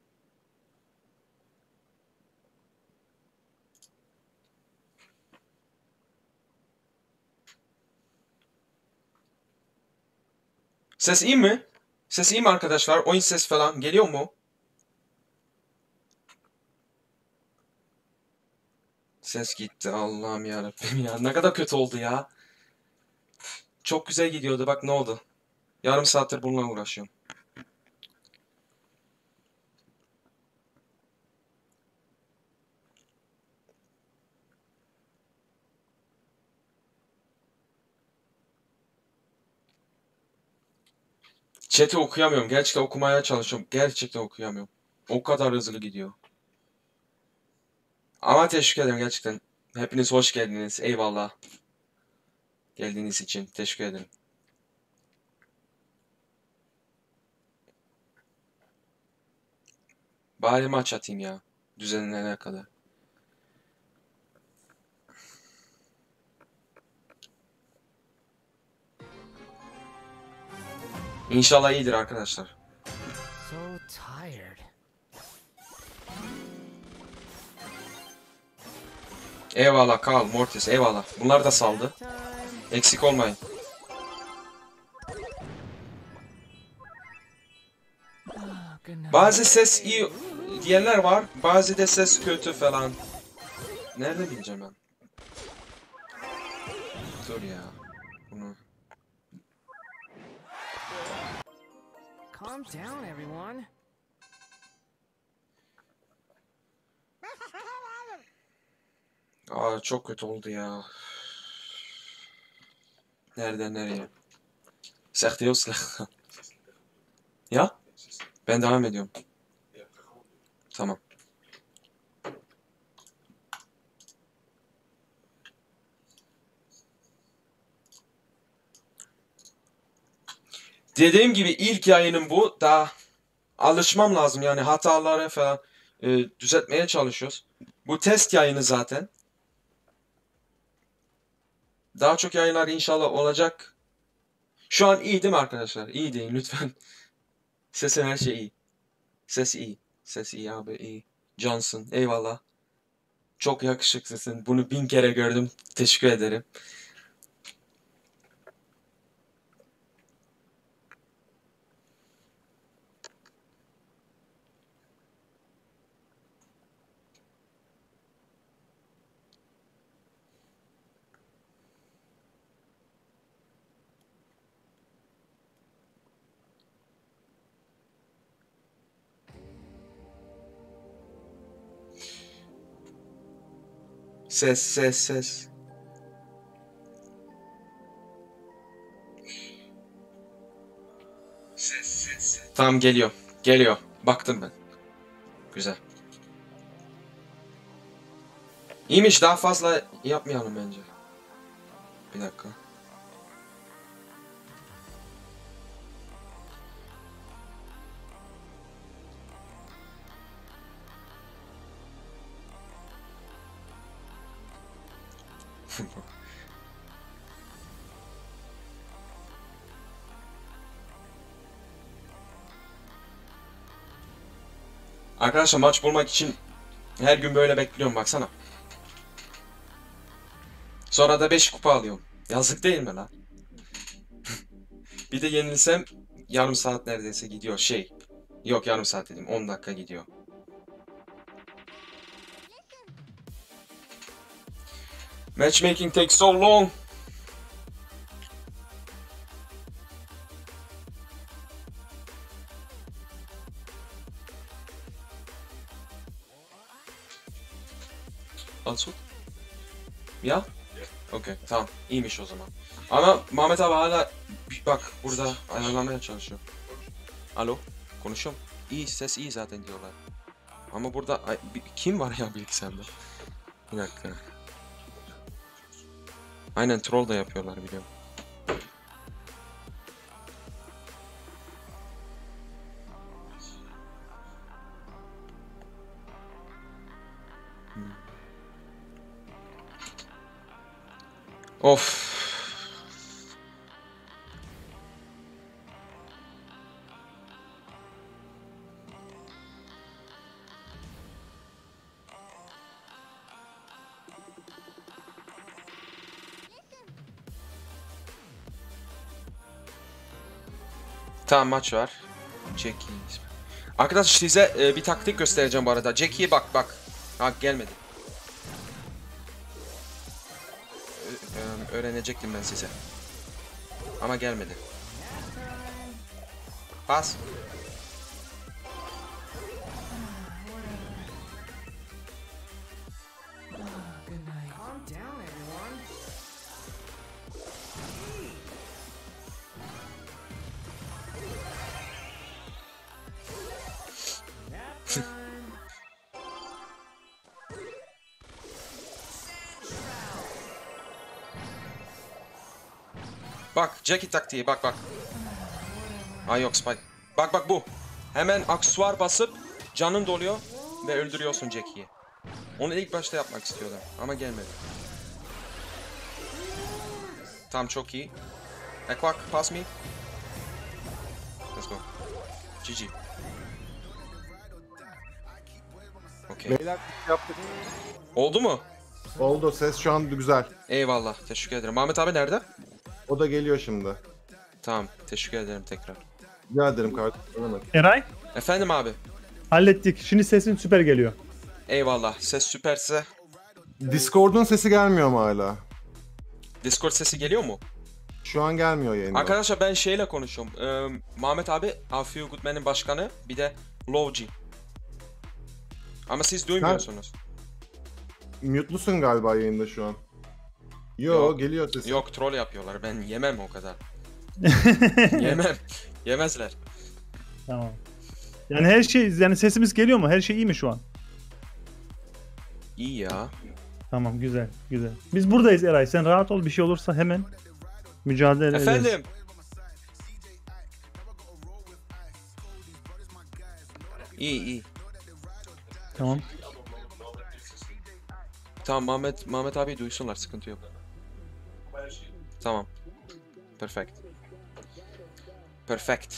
Ses iyi mi? Ses iyi mi arkadaşlar? Oyun ses falan geliyor mu? Ses gitti Allah'ım yarabbim ya. Ne kadar kötü oldu ya. Çok güzel gidiyordu bak ne oldu. Yarım saattir bununla uğraşıyorum. Chat'i okuyamıyorum. Gerçekten okumaya çalışıyorum. Gerçekten okuyamıyorum. O kadar hızlı gidiyor. Ama teşekkür ederim gerçekten. Hepiniz hoş geldiniz. Eyvallah. Geldiğiniz için teşekkür ederim. Bari maç atayım ya. Düzenlenene kadar. İnşallah iyidir arkadaşlar. Eyvallah Karl, Mortis eyvallah. Bunlar da saldı. Eksik olmayın. Bazı ses iyi diyenler var. Bazı da ses kötü falan. Nerede bileceğim ben? Dur ya. Bunu. Calm down, everyone. Aa çok kötü oldu ya. Nereden nereye? Slecht. Ya? Ben devam ediyorum. Tamam. Dediğim gibi ilk yayınım bu. Daha alışmam lazım yani hataları falan e, düzeltmeye çalışıyoruz. Bu test yayını zaten. Daha çok yayınlar inşallah olacak. Şu an iyi değil mi arkadaşlar? İyi deyin lütfen. Sesin her şey iyi. Ses iyi. Ses iyi abi iyi. Johnson eyvallah. Çok yakışıklısın. Bunu bin kere gördüm. Teşekkür ederim. Ses ses ses. Tamam geliyor. Geliyor. Baktım ben. Güzel. İyiymiş daha fazla yapmayalım bence. Bir dakika. Arkadaşlar maç bulmak için her gün böyle bekliyorum baksana. Sonra da 5 kupa alıyorum. Yazık değil mi lan? bir de yenilsem yarım saat neredeyse gidiyor şey. Yok yarım saat dedim 10 dakika gidiyor. Matchmaking takes so long. Okey tamam iyiymiş o zaman. Ama Mehmet abi hala bak burada ayarlamaya çalışıyor. Alo konuşuyorum. İyi ses iyi zaten diyorlar. Ama burada kim var ya bilgisayarda? Bir dakika. Aynen troll da yapıyorlar biliyorum. Of. Tamam maç var. Jackie. Arkadaşlar size e, bir taktik göstereceğim bu arada. Jackie'ye bak bak. Ha gelmedi. Öğrenecektim ben size. Ama gelmedi. Pas. Bak Jackie taktiği bak bak. Ay yok Spike. Bak bak bu. Hemen aksesuar basıp canın doluyor ve öldürüyorsun Jackie'yi. Onu ilk başta yapmak istiyordum ama gelmedi. Tam çok iyi. Ekvak pass me. Let's go. GG. Okey. Beyler yaptık. Oldu mu? Oldu ses şu an güzel. Eyvallah. Teşekkür ederim. Ahmet abi nerede? O da geliyor şimdi. Tamam. Teşekkür ederim tekrar. Rica ederim kardeşim. Ne demek. Eray Efendim abi. hallettik. Şimdi sesin süper geliyor. Eyvallah. Ses süperse. Discord'un sesi gelmiyor mu hala? Discord sesi geliyor mu? Şu an gelmiyor yayında. Arkadaşlar ben şeyle konuşuyorum. Ee, Mehmet abi, A Few Good Men'in başkanı, bir de Lovji. Ama siz duymuyorsunuz. Mute'lusun galiba yayında şu an. Yo Yok. geliyor sesi. Yok troll yapıyorlar. Ben yemem o kadar. yemem. Yemezler. Tamam. Yani her şey yani sesimiz geliyor mu? Her şey iyi mi şu an? İyi ya. Tamam güzel güzel. Biz buradayız Eray. Sen rahat ol. Bir şey olursa hemen mücadele ederiz. Efendim. İyi iyi. Tamam. Tamam Mehmet Mehmet abi duysunlar sıkıntı yok. Tamam. Perfect. Perfect.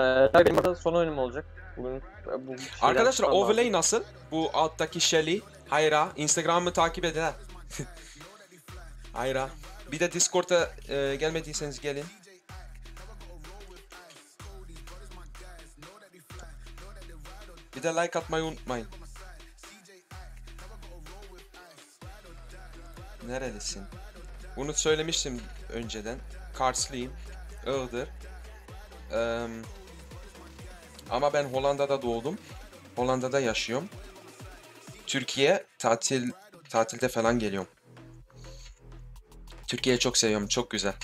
Ee, benim burada son oyunum olacak. Bugün e, bu Arkadaşlar çıkmam lazım. overlay nasıl? Bu alttaki Shelly, Hayra, Instagram'ı takip edin ha. Hayra. Bir de Discord'a e, gelmediyseniz gelin. Bir de like atmayı unutmayın. Nerelisin? Bunu söylemiştim önceden. Karslıyım. Iğdır. Eee ama ben Hollanda'da doğdum. Hollanda'da yaşıyorum. Türkiye tatil tatilde falan geliyorum. Türkiye'yi çok seviyorum. Çok güzel.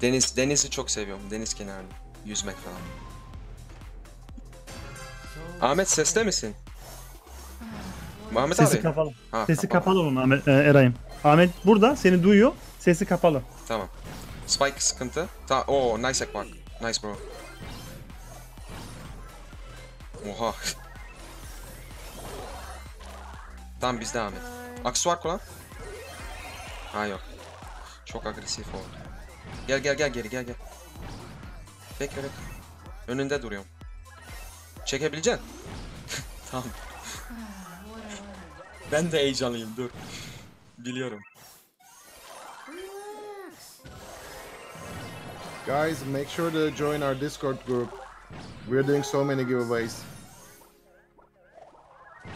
Deniz denizi çok seviyorum. Deniz kenarını. Yüzmek falan. Ahmet seste misin? Ahmet Sesi abi. kapalı. Ha, Sesi kapalı. kapalı onun Ahmet, e, Eray'ım. Ahmet burada seni duyuyor. Sesi kapalı. Tamam. Spike sıkıntı. Ta Oo nice ekmak. Nice bro. Oha. Tamam biz devam et. Aksuar kullan. Ha yok. Çok agresif oldu. Gel gel gel geri gel gel. Bekle bekle. Önünde duruyorum. Çekebileceksin. tamam. Ben de heyecanlıyım dur. Biliyorum. Guys, make sure to join our Discord group. We're doing so many giveaways.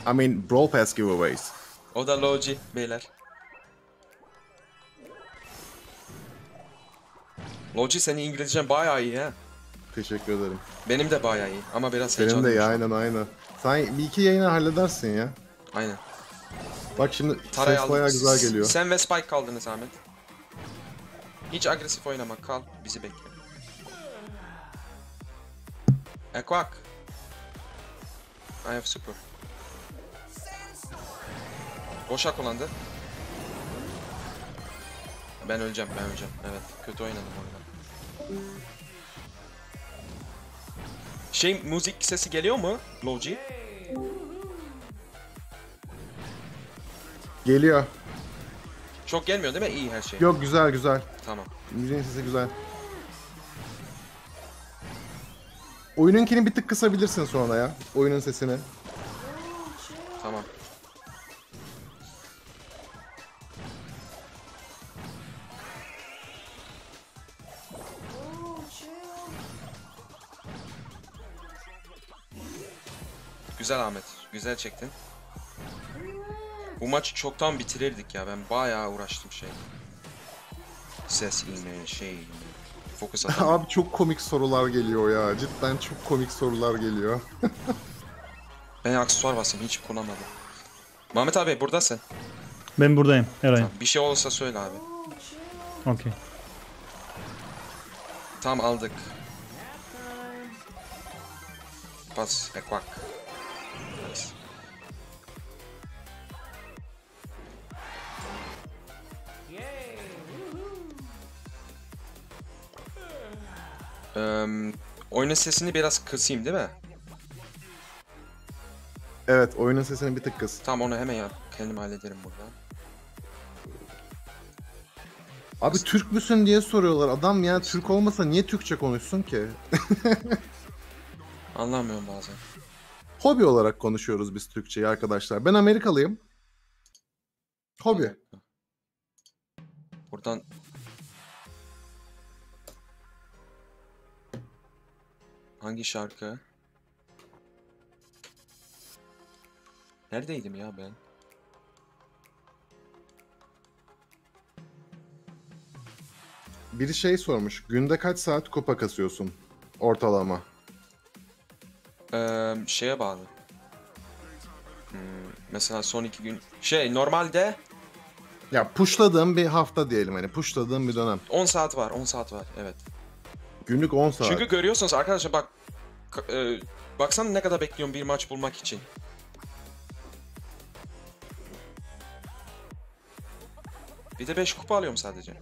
I mean, Brawl Pass giveaways. O da Logi beyler. Logi senin İngilizcen bayağı iyi ha. Teşekkür ederim. Benim de bayağı iyi ama biraz de heyecanlıyım. ya şu an. aynen aynen. Sen bir iki yayını halledersin ya. Aynen. Bak şimdi Taray ses bayağı güzel geliyor. Sen ve Spike kaldınız Ahmet. Hiç agresif oynama kal bizi bekle. Ekvak. I have super. Boşa kullandı. Ben öleceğim, ben öleceğim. Evet, kötü oynadım orada. Şey, müzik sesi geliyor mu? Logi? Geliyor. Çok gelmiyor değil mi? İyi her şey. Yok güzel güzel. Tamam. Müziğin sesi güzel. Oyununkini bir tık kısabilirsin sonra ya. Oyunun sesini. Tamam. Güzel Ahmet. Güzel çektin. Bu maçı çoktan bitirirdik ya. Ben bayağı uğraştım şey. Ses inme şey. Fokus atamıyorum. Abi çok komik sorular geliyor ya. Cidden çok komik sorular geliyor. ben aksesuar basayım hiç kullanmadım. Mehmet abi buradasın. Ben buradayım Eray. Tamam, bir şey olursa söyle abi. Okey. Tam aldık. Pas, ekvak. Eee, oyunun sesini biraz kısayım değil mi? Evet oyunun sesini bir tık kıs. Tamam onu hemen yap. Kendim hallederim burada. Abi Türk müsün diye soruyorlar. Adam ya Türk olmasa niye Türkçe konuşsun ki? Anlamıyorum bazen. Hobi olarak konuşuyoruz biz Türkçeyi arkadaşlar. Ben Amerikalıyım. Hobi. Buradan Hangi şarkı? Neredeydim ya ben? Biri şey sormuş. Günde kaç saat kupa kasıyorsun? Ortalama. Ee, şeye bağlı. Hmm, mesela son iki gün... Şey normalde Ya pushladığım bir hafta diyelim hani. Pushladığım bir dönem. 10 saat var, 10 saat var. Evet. Günlük 10 saat. Çünkü görüyorsunuz arkadaşlar bak... e, baksana ne kadar bekliyorum bir maç bulmak için. Bir de 5 kupa alıyorum sadece.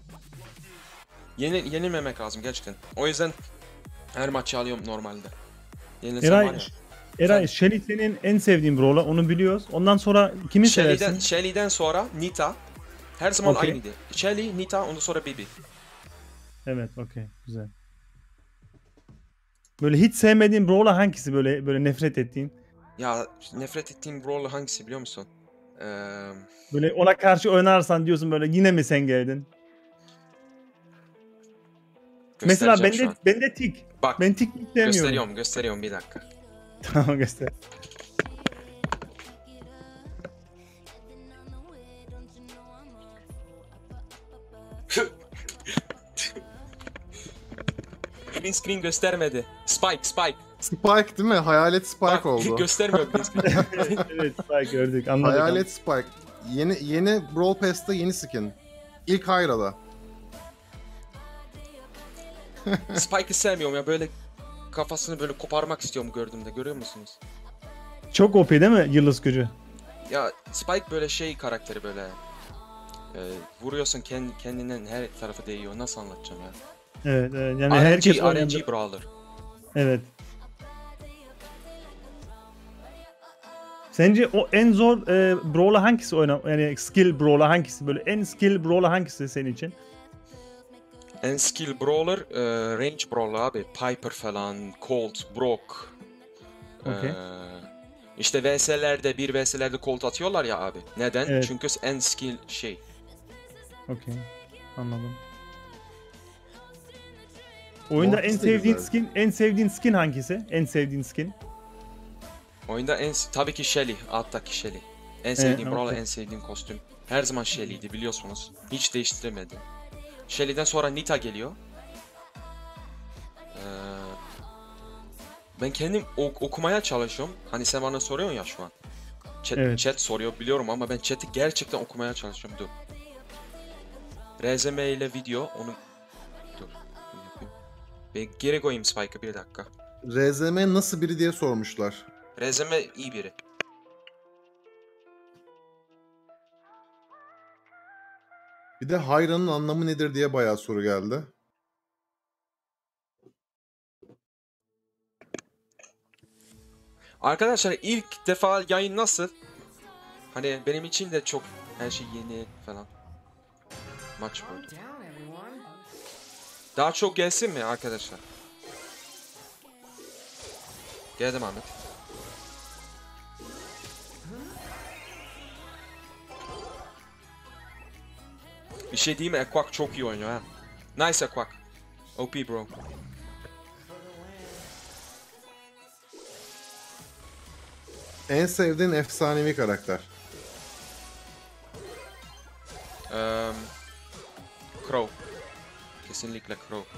Yeni yenilmemek lazım gerçekten. O yüzden her maçı alıyorum normalde. Yenilsem Eray, var. Eray Shelly senin en sevdiğin brawler onu biliyoruz. Ondan sonra kimi Shelly'den, seversin? Shelly'den sonra Nita. Her zaman Okey. aynıydı. Shelly, Nita, ondan sonra Bibi. Evet okey güzel. Böyle hiç sevmediğin brawler hangisi böyle böyle nefret ettiğin? Ya nefret ettiğim brawler hangisi biliyor musun? Ee, Böyle ona karşı oynarsan diyorsun böyle yine mi sen geldin? Mesela bende bende tik. Bak Ben tik tik sevmiyorum. gösteriyorum gösteriyorum bir dakika. tamam göster. Green screen göstermedi. Spike Spike. Spike değil mi? Hayalet Spike Bak oldu. göstermiyor green screen. evet bak gördük anladık. Hayalet Spike. Yeni yeni Brawl Pass'ta yeni skin. İlk Hayra'da. Spike'ı sevmiyorum ya böyle kafasını böyle koparmak istiyorum gördüğümde görüyor musunuz? Çok OP değil mi yıldız gücü? Ya Spike böyle şey karakteri böyle e, vuruyorsun kend, kendinden her tarafı değiyor nasıl anlatacağım ya? Evet, evet. yani RNG, herkes RNG. Brawler. Evet. Sence o en zor e, brawler hangisi oyna yani skill brawler hangisi böyle en skill brawler hangisi senin için? En skill brawler, e, range brawler abi. Piper falan, Colt, Brock. Okey. E, işte VS'lerde, bir VS'lerde Colt atıyorlar ya abi. Neden? Evet. Çünkü en skill şey. Okey. Anladım. Oyunda en Mortis de sevdiğin güzel. skin, en sevdiğin skin hangisi? En sevdiğin skin? Oyunda en tabii ki Shelly, alttaki Shelly. En sevdiğim okey. en sevdiğim kostüm. Her zaman Shelly'di biliyorsunuz. Hiç değiştiremedi. Shelly'den sonra Nita geliyor. Ee, ben kendim ok- okumaya çalışıyorum. Hani sen bana soruyorsun ya şu an. Chat, Evet. chat soruyor biliyorum ama ben chat'i gerçekten okumaya çalışıyorum. Dur. RZM ile video onu... Ben geri koyayım Spike'ı bir dakika. RZM nasıl biri diye sormuşlar. RZM iyi biri. Bir de hayranın anlamı nedir diye bayağı soru geldi. Arkadaşlar ilk defa yayın nasıl? Hani benim için de çok her şey yeni falan. Maç everyone. Daha çok gelsin mi arkadaşlar? Geldim Ahmet. Bir şey diyeyim mi? Aquak çok iyi oynuyor ha. Nice Aquak. OP bro. En sevdiğin efsanevi karakter. Eee Crow. Kesinlikle Crow.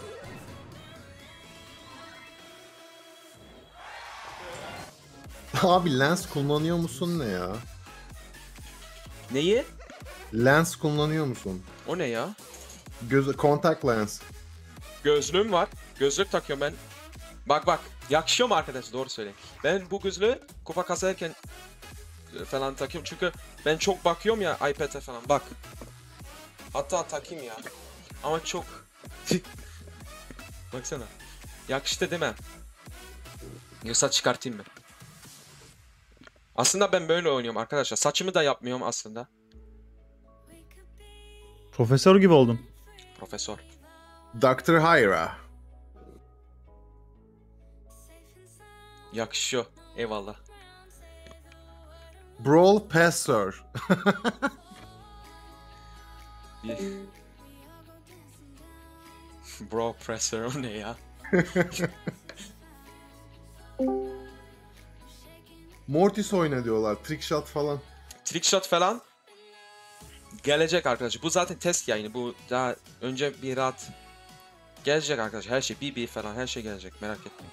Abi lens kullanıyor musun ne ya? Neyi? Lens kullanıyor musun? O ne ya? Göz contact lens. Gözlüğüm var. Gözlük takıyorum ben. Bak bak. Yakışıyor mu arkadaş? Doğru söyle. Ben bu gözlüğü kupa kasarken e, falan takıyorum. Çünkü ben çok bakıyorum ya iPad'e falan. Bak. Hatta takayım ya. Ama çok... Baksana. Yakıştı değil mi? Yoksa çıkartayım mı? Aslında ben böyle oynuyorum arkadaşlar. Saçımı da yapmıyorum aslında. Profesör gibi oldun. Profesör. Dr. Hyra. Yakışıyor. Eyvallah. Brawl Passer. Bro presser o ne ya? Mortis oyna diyorlar. Trickshot falan. Trickshot falan gelecek arkadaşlar. Bu zaten test yayını. Bu daha önce bir rahat gelecek arkadaşlar. Her şey BB falan her şey gelecek. Merak etmeyin.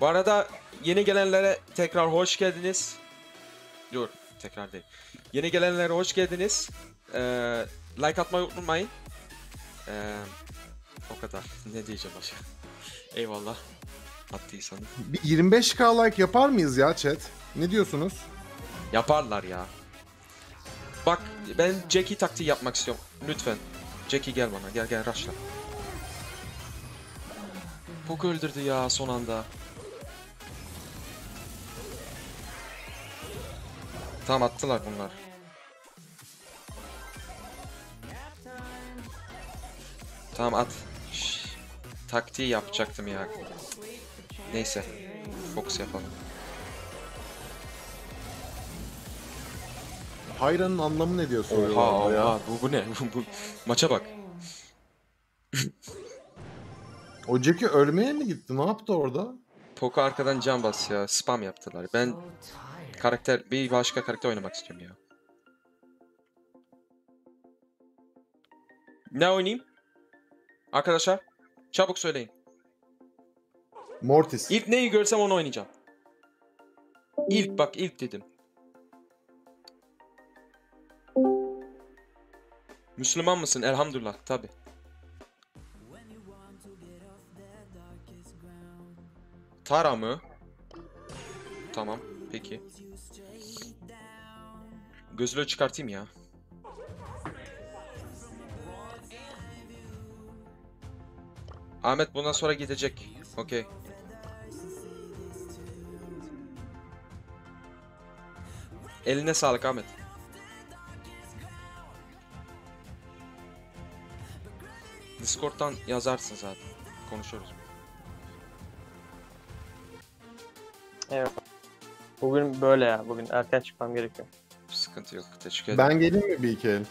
Bu arada yeni gelenlere tekrar hoş geldiniz. Dur tekrar değil. Yeni gelenlere hoş geldiniz. Ee, like atmayı unutmayın. Ee, o kadar. Ne diyeceğim başka? Eyvallah. Attıysanız. Bir 25k like yapar mıyız ya chat? Ne diyorsunuz? Yaparlar ya. Bak ben Jackie taktiği yapmak istiyorum. Lütfen. Jackie gel bana. Gel gel rushla. Pok öldürdü ya son anda. Tamam attılar bunlar. Tamam at. Taktiği yapacaktım ya. Neyse. Fokus yapalım. Hayra'nın anlamı ne diyor Oha soruyorlar ya. oha bu, bu ne? Bu, Maça bak. O Jackie ölmeye mi gitti? Ne yaptı orada? Poco arkadan can bas ya. Spam yaptılar. Ben karakter bir başka karakter oynamak istiyorum ya. Ne oynayayım? Arkadaşlar çabuk söyleyin. Mortis. İlk neyi görsem onu oynayacağım. İlk bak ilk dedim. Müslüman mısın? Elhamdülillah tabi. Tara mı? Tamam peki. Gözlüğü çıkartayım ya. Ahmet bundan sonra gidecek. Okey. Eline sağlık Ahmet. Discord'dan yazarsın zaten. Konuşuruz. Evet. Bugün böyle ya. Bugün erken çıkmam gerekiyor. Sıkıntı yok. Teşekkür ederim. Ben geleyim mi bir iki el?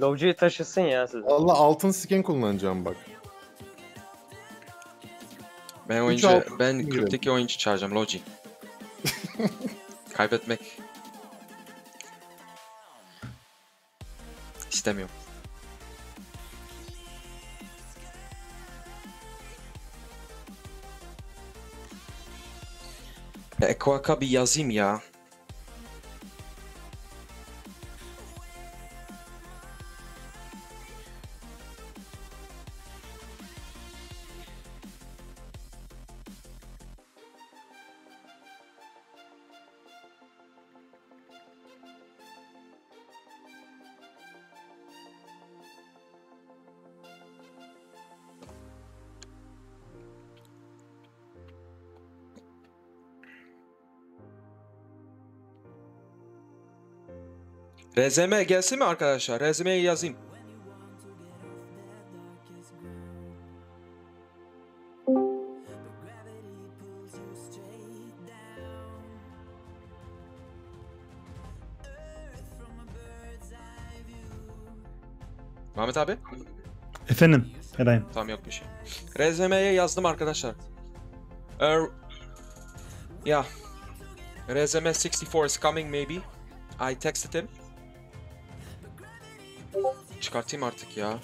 Lovcu'yu taşısın ya siz. Valla altın skin kullanacağım bak. Ben oyuncu, ben girelim. kulüpteki oyuncu çağıracağım Logi. Kaybetmek istemiyorum. Ekoaka bir yazayım ya. Rezeme gelsin mi arkadaşlar? Rezemeyi yazayım. Mehmet abi? Efendim Eray'ım. Tam yok bir şey. Rezemeye yazdım arkadaşlar. Er... Yeah. Resume 64 is coming maybe. I texted him. Çıkartayım artık ya.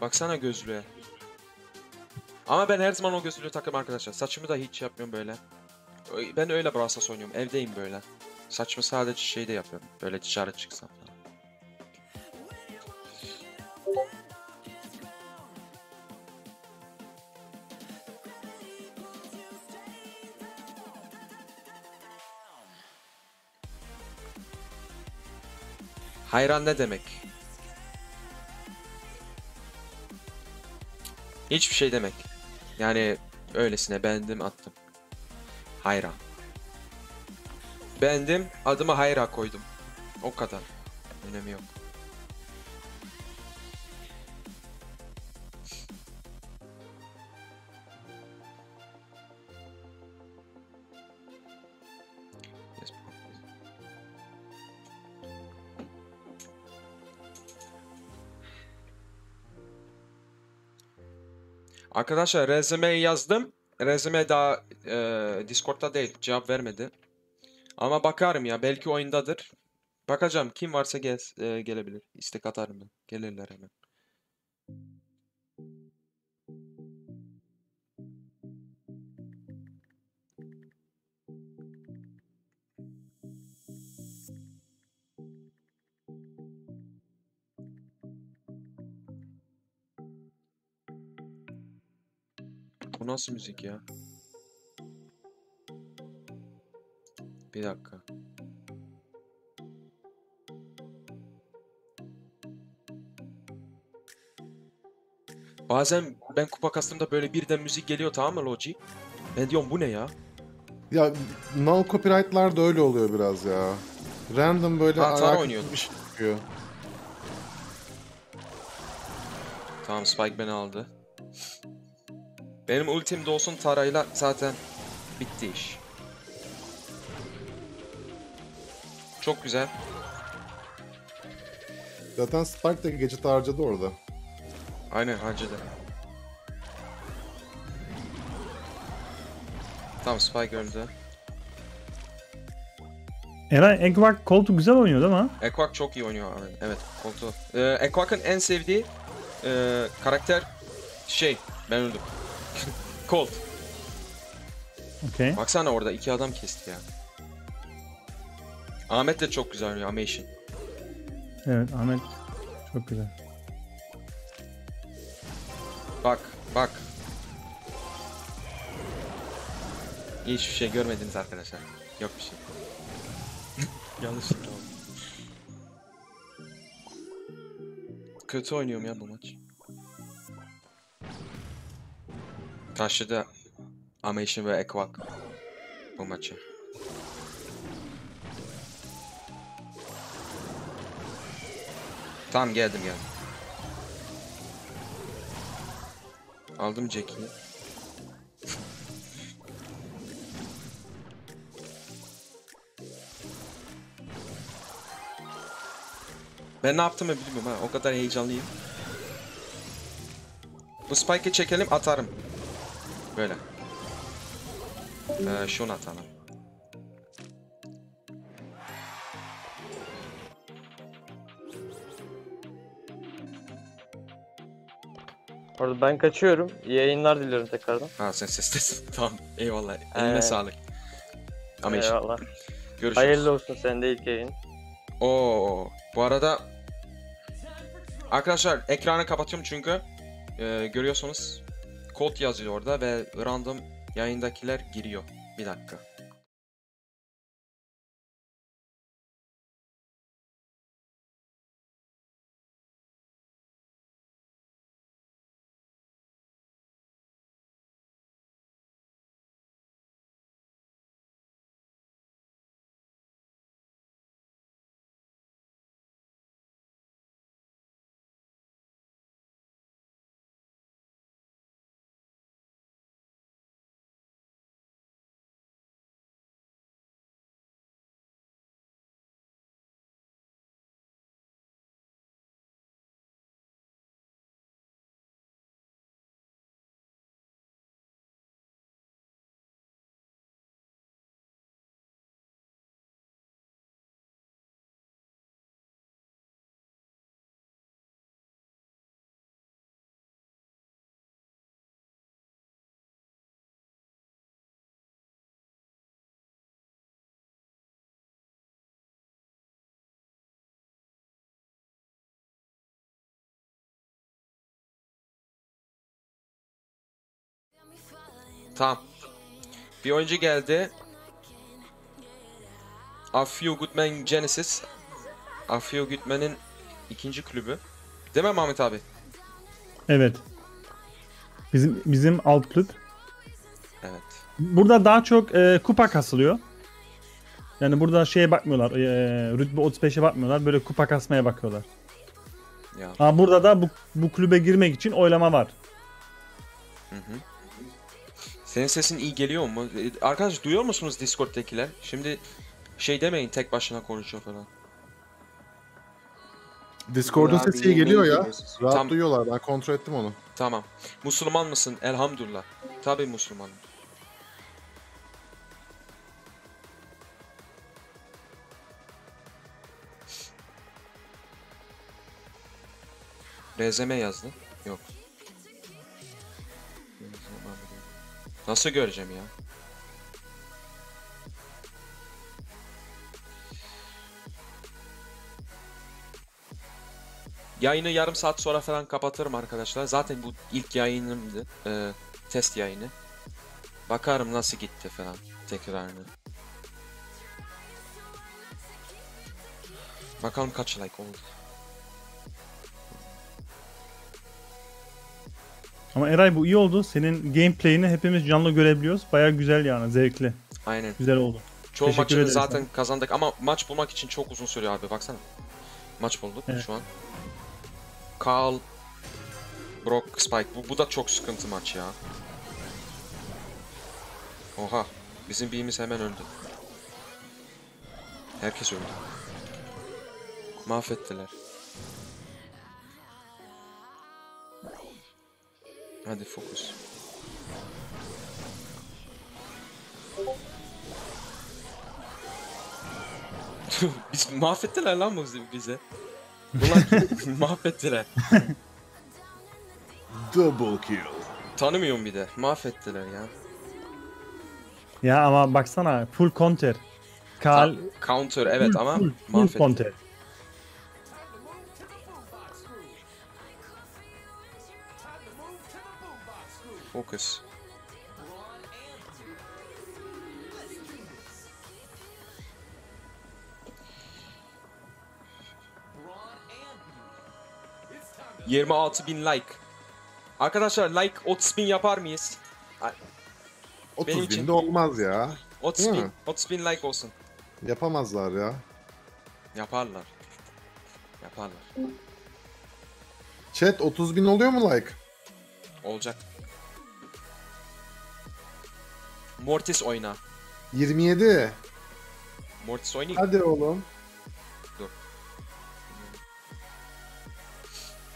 Baksana gözlüğe. Ama ben her zaman o gözlüğü takım arkadaşlar. Saçımı da hiç yapmıyorum böyle. Ben öyle Brawl Stars oynuyorum. Evdeyim böyle. Saçımı sadece şeyde yapıyorum. Böyle dışarı çıksam Hayran ne demek? Hiçbir şey demek. Yani öylesine beğendim attım. Hayran. Beğendim adımı Hayra koydum. O kadar. Önemi yok. Arkadaşlar resume'yi yazdım. Resume daha e, Discord'da değil. Cevap vermedi. Ama bakarım ya. Belki oyundadır. Bakacağım. Kim varsa gel, e, gelebilir. İstek atarım ben. Gelirler hemen. Nasıl müzik ya? Bir dakika. Bazen ben kupa kastığımda böyle birden müzik geliyor tamam mı Logi? Ben diyorum bu ne ya? Ya null copyright'lar da öyle oluyor biraz ya. Random böyle alakasız bir şey çıkıyor. Tamam Spike beni aldı. Benim ultim de olsun Tara'yla zaten bitti iş. Çok güzel. Zaten Spike de gadget harcadı orada. Aynen harcadı. Tamam Spike öldü. Eray Eggwalk koltuğu güzel oynuyor değil mi? Ekvak çok iyi oynuyor abi. Evet, koltuğu. Ee, Ekvak'ın en sevdiği e, karakter şey, ben öldüm. Colt. Okey. Baksana orada iki adam kesti ya. Ahmet de çok güzel oynuyor Amation. Evet Ahmet çok güzel. Bak, bak. Hiçbir şey görmediniz arkadaşlar. Yok bir şey. Yanlışlıkla oldu. Kötü oynuyorum ya bu maç. Karşıda Amation ve Ekvak. bu maçı. Tamam geldim geldim. Aldım Jackie'yi. Ben ne yaptığımı bilmiyorum ha. O kadar heyecanlıyım. Bu spike'ı çekelim atarım. Böyle. Ee, şunu atalım. Orada ben kaçıyorum. İyi yayınlar diliyorum tekrardan. Ha sen sestesin. tamam. Eyvallah. Eline Ee, sağlık. Ama işte Eyvallah. görüşürüz. Hayırlı olsun senin de ilk yayın. Oo. Bu arada arkadaşlar ekranı kapatıyorum çünkü e, görüyorsunuz kod yazıyor orada ve random yayındakiler giriyor. Bir dakika. Tamam. Bir oyuncu geldi. A Few Goodman Genesis. A Few Goodman'in ikinci kulübü. Değil mi Mahmut abi? Evet. Bizim bizim alt kulüp. Evet. Burada daha çok e, kupa kasılıyor. Yani burada şeye bakmıyorlar. E, rütbe 35'e bakmıyorlar. Böyle kupa kasmaya bakıyorlar. Ya. Ama burada da bu, bu kulübe girmek için oylama var. Hı hı. Senin sesin iyi geliyor mu? E, Arkadaş duyuyor musunuz Discord'dakiler? Şimdi şey demeyin tek başına konuşuyor falan. Discord'un Abi, sesi iyi geliyor ya. Rahat Tam- duyuyorlar. Ben kontrol ettim onu. Tamam. Müslüman mısın? Elhamdülillah. Tabii Müslümanım. RZM yazdı. Yok. Nasıl göreceğim ya? Yayını yarım saat sonra falan kapatırım arkadaşlar. Zaten bu ilk yayınımdı. Ee, test yayını. Bakarım nasıl gitti falan tekrarını. Bakalım kaç like oldu. Ama Eray bu iyi oldu. Senin gameplay'ini hepimiz canlı görebiliyoruz. Baya güzel yani. Zevkli. Aynen. Güzel oldu. Çoğu Teşekkür maçını ederim zaten kazandık ama maç bulmak için çok uzun sürüyor abi baksana. Maç bulduk Evet. şu an. Carl Brock Spike. Bu, bu da çok sıkıntı maç ya. Oha. Bizim birimiz hemen öldü. Herkes öldü. Mahvettiler. Hadi fokus. Biz mahvettiler lan bu bize. Bunlar mahvettiler. Double kill. Tanımıyorum bir de. Mahvettiler ya. Ya ama baksana full counter. Kal Counter evet ama full, full mahvetti. counter. Fokus. bin like. Arkadaşlar like 30 bin yapar mıyız? 30 Benim bin için- de olmaz ya. 30 Değil bin, mi? 30 bin like olsun. Yapamazlar ya. Yaparlar. Yaparlar. Chat 30 bin oluyor mu like? Olacak. Mortis oyna. 27. Mortis oynayayım. Hadi oğlum. Dur.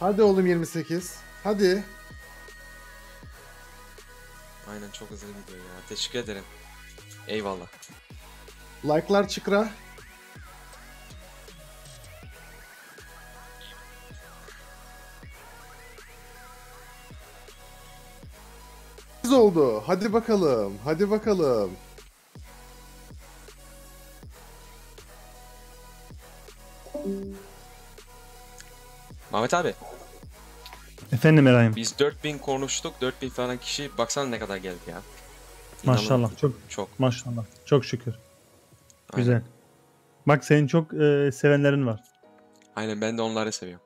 Hadi oğlum 28. Hadi. Aynen çok hızlı gidiyor ya. Teşekkür ederim. Eyvallah. Like'lar çıkra. Oldu. Hadi bakalım. Hadi bakalım. Mehmet abi Efendim Eray'ım. biz 4000 konuştuk. 4000 falan kişi baksana ne kadar geldi ya. Maşallah. İnanılmaz. Çok Çok. maşallah. Çok şükür. Aynen. Güzel. Bak senin çok e, sevenlerin var. Aynen ben de onları seviyorum.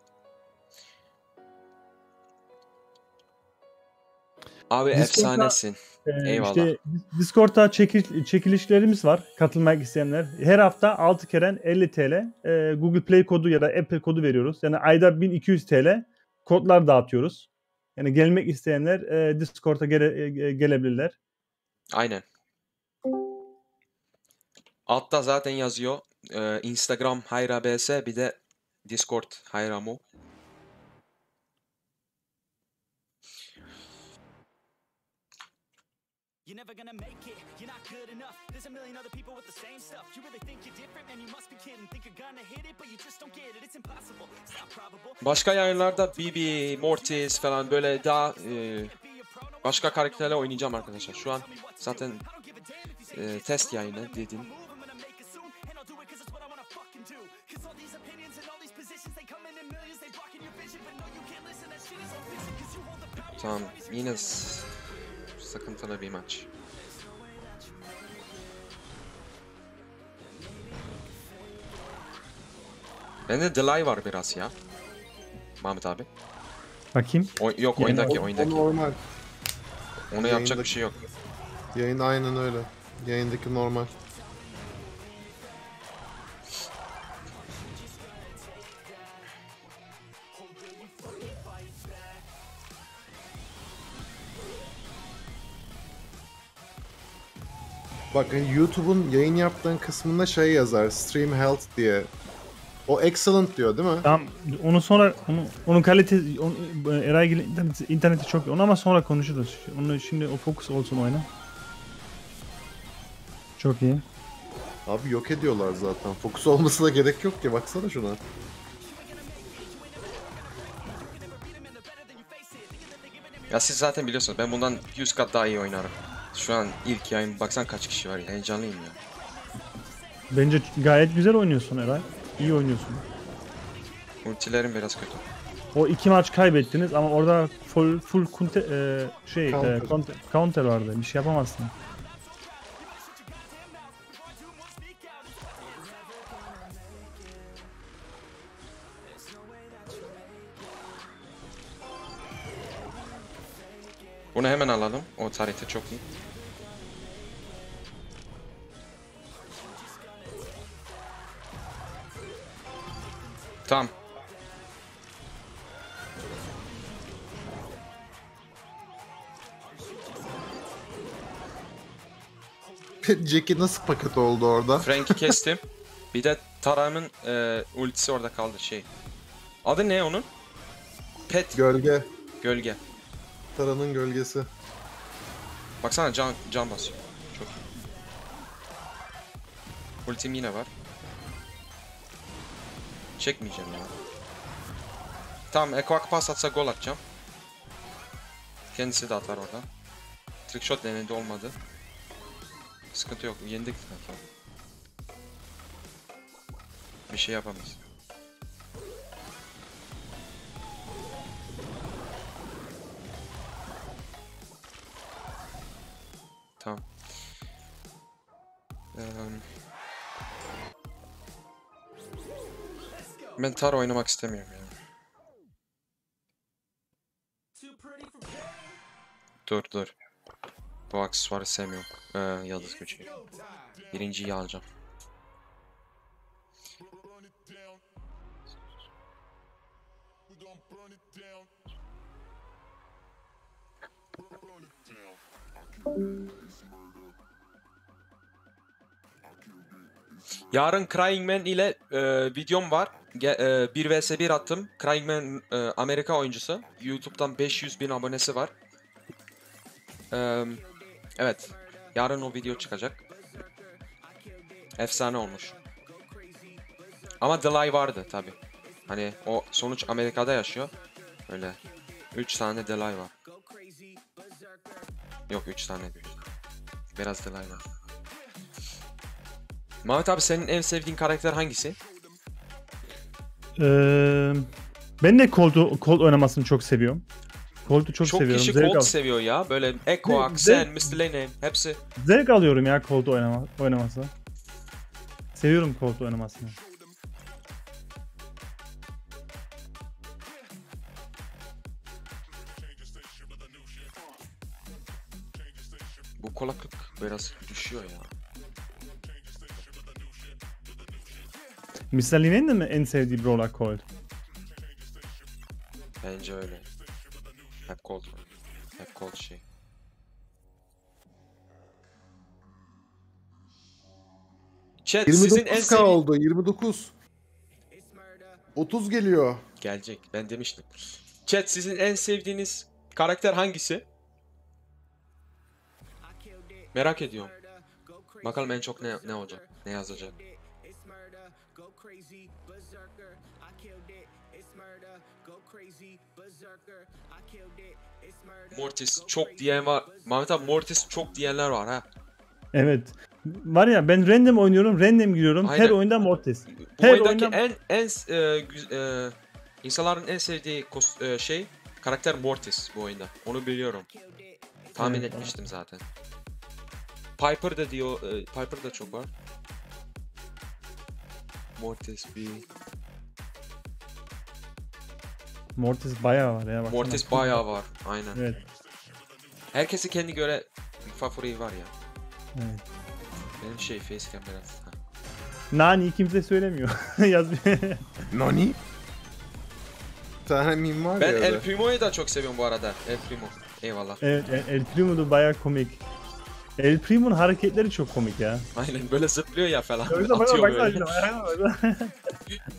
Abi Discord'da- efsanesin. Ee, Eyvallah. İşte Discord'da çekil- çekilişlerimiz var. Katılmak isteyenler. Her hafta 6 kere 50 TL e, Google Play kodu ya da Apple kodu veriyoruz. Yani ayda 1200 TL kodlar dağıtıyoruz. Yani gelmek isteyenler e, Discord'a gele- e, gelebilirler. Aynen. Altta zaten yazıyor. Ee, Instagram Hayra BS bir de Discord Hayramo. You're never gonna make it, you're not good enough. There's a million other people with the same stuff. You really think you're different, man? You must be kidding. Think you're gonna hit it, but you just don't get it. It's impossible, it's not probable. Başka yayınlarda Bibi, Mortis falan böyle daha e, başka karakterlerle oynayacağım arkadaşlar. Şu an zaten e, test yayını dedim. Tamam yine sıkıntılı bir maç. Bende delay var biraz ya. Mahmut abi. Bakayım. Oy- yok Yani oyundaki O oyundaki. normal. Ona yapacak yayındaki- bir şey yok. Yayın aynen öyle. Yayındaki normal. Bak hani YouTube'un yayın yaptığın kısmında şey yazar. Stream health diye. O excellent diyor değil mi? Tamam onu sonra onu, onun kalitesi onu, Eray interneti, interneti çok iyi. Onu ama sonra konuşuruz. Onu şimdi o fokus olsun oyuna. Çok iyi. Abi yok ediyorlar zaten. Fokus olmasına gerek yok ki. Baksana şuna. Ya siz zaten biliyorsunuz ben bundan 100 kat daha iyi oynarım. Şu an ilk yayın baksan kaç kişi var ya heyecanlıyım ya. Bence gayet güzel oynuyorsun Eray. İyi oynuyorsun. Ultilerim biraz kötü. O iki maç kaybettiniz ama orada full full kunte, e, şey Counter. e, counter, counter vardı. Bir şey yapamazsın. Bunu hemen O tarihte çok iyi. Tamam. Jackie nasıl paket oldu orada? Frank'i kestim. Bir de Taram'ın e, ultisi orada kaldı şey. Adı ne onun? Pet Gölge. gölge. Taranın gölgesi. Baksana can can basıyor. Çok iyi. Ultim yine var. Çekmeyeceğim ya. Tamam Ekvak pas atsa gol atacağım. Kendisi de atar orada. Trickshot denedi olmadı. Sıkıntı yok. Yendik. Bir şey yapamayız. Tamam. Eee, ben Tara oynamak istemiyorum yani. Dur dur. Bu aksesuarı sevmiyorum. Ee, yıldız gücü. Birinciyi alacağım. Yarın Crying Man ile e, videom var. Ge- e, 1 vs 1 attım. Crying Man e, Amerika oyuncusu. YouTube'dan 500 bin abonesi var. E, evet. Yarın o video çıkacak. Efsane olmuş. Ama delay vardı tabi. Hani o sonuç Amerika'da yaşıyor. Öyle. 3 tane delay var. Yok 3 tane değil. Biraz delay var. Mehmet abi senin en sevdiğin karakter hangisi? Ee, ben de Cold'u Cold oynamasını çok seviyorum. Cold'u çok, Çok seviyorum. kişi zevk, Colt seviyor ya. Böyle Echo, Axen, Mr. Lane hepsi. zevk alıyorum ya Cold'u oynama, oynaması. Seviyorum Cold'u oynamasını. Bu kulaklık biraz düşüyor ya. Mr. Line'in de mi en sevdiği brawler Cold? Bence öyle. Hep Colt. Hep Colt şey. Chat sizin en 29k sevdiğin... oldu 29. 30 geliyor. Gelecek ben demiştim. Chat sizin en sevdiğiniz karakter hangisi? Merak ediyorum. Bakalım en çok ne, ne olacak? Ne yazacak? Mortis çok diyen var. Mehmet abi Mortis çok diyenler var ha. Evet. Var ya ben random oynuyorum, random giriyorum. Her Aynen. oyunda Mortis. Bu Her oyundaki oyunda- en en e, güz- e, insanların en sevdiği e, şey karakter Mortis bu oyunda. Onu biliyorum. Tahmin Evet, etmiştim zaten. Piper da diyor, e, Piper da çok var. Mortis bir Mortis bayağı var ya. baksana. Mortis bayağı var. Aynen. Evet. Herkesi kendi göre bir favori var ya. evet. Benim şey facecam biraz. Ha. Nani kimse söylemiyor. Yaz Nani? Bir tane meme var Ben ya. El öyle. Primo'yu da çok seviyorum bu arada. El Primo. Eyvallah. Evet, El- El Primo da bayağı komik. El Primo'nun hareketleri çok komik ya. Aynen böyle zıplıyor ya falan. Öyle bak Atıyor baksana böyle. bak.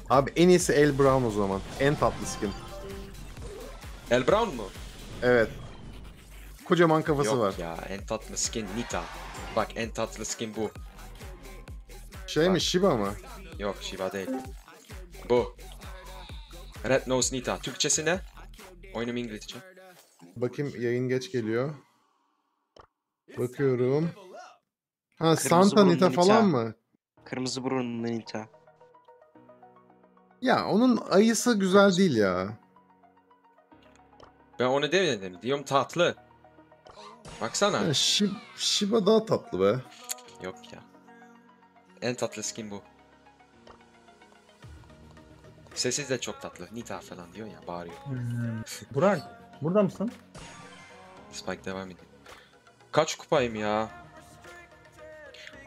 Abi en iyisi El Brown o zaman. En tatlı skin. El Brown mu? Evet. Kocaman kafası Yok var. ya en tatlı skin Nita. Bak en tatlı skin bu. Şey mi Shiba mı? Yok Shiba değil. Bu. Red Nose Nita. Türkçesi ne? Oyunum İngilizce. Bakayım yayın geç geliyor. Bakıyorum. Ha Kırmızı Santa burunlu Nita Nita. falan mı? Kırmızı burunlu Nita. Ya onun ayısı güzel değil ya. Ben onu demedim. Diyorum tatlı. Baksana. ya Shi- Shiba daha tatlı be. Yok ya. En tatlı skin bu. Sesi de çok tatlı. Nita falan diyor ya bağırıyor. Hmm. Burak, burada mısın? Spike devam ediyor. Kaç kupayım ya?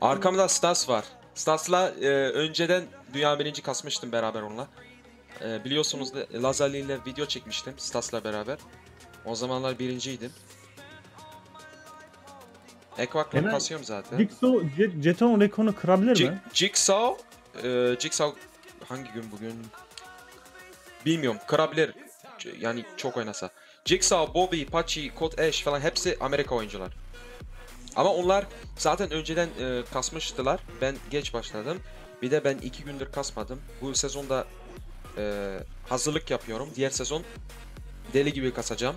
Arkamda Stas var. Stas'la e, önceden dünya birinci kasmıştım beraber onunla. E, biliyorsunuz da Lazali ile video çekmiştim Stas'la beraber. O zamanlar birinciydim. Ekvak'la Hemen kasıyorum zaten. Jigsaw, Jet- Jeton rekorunu kırabilir mi? Jigsaw, e, Jigsaw hangi gün bugün? Bilmiyorum. Kırabilir. Yani çok oynasa. Jigsaw, Bobby, Pachi, Colt Ash falan hepsi Amerika oyuncular. Ama onlar zaten önceden e, kasmıştılar. Ben geç başladım. Bir de ben iki gündür kasmadım. Bu sezonda e, hazırlık yapıyorum. Diğer sezon deli gibi kasacağım.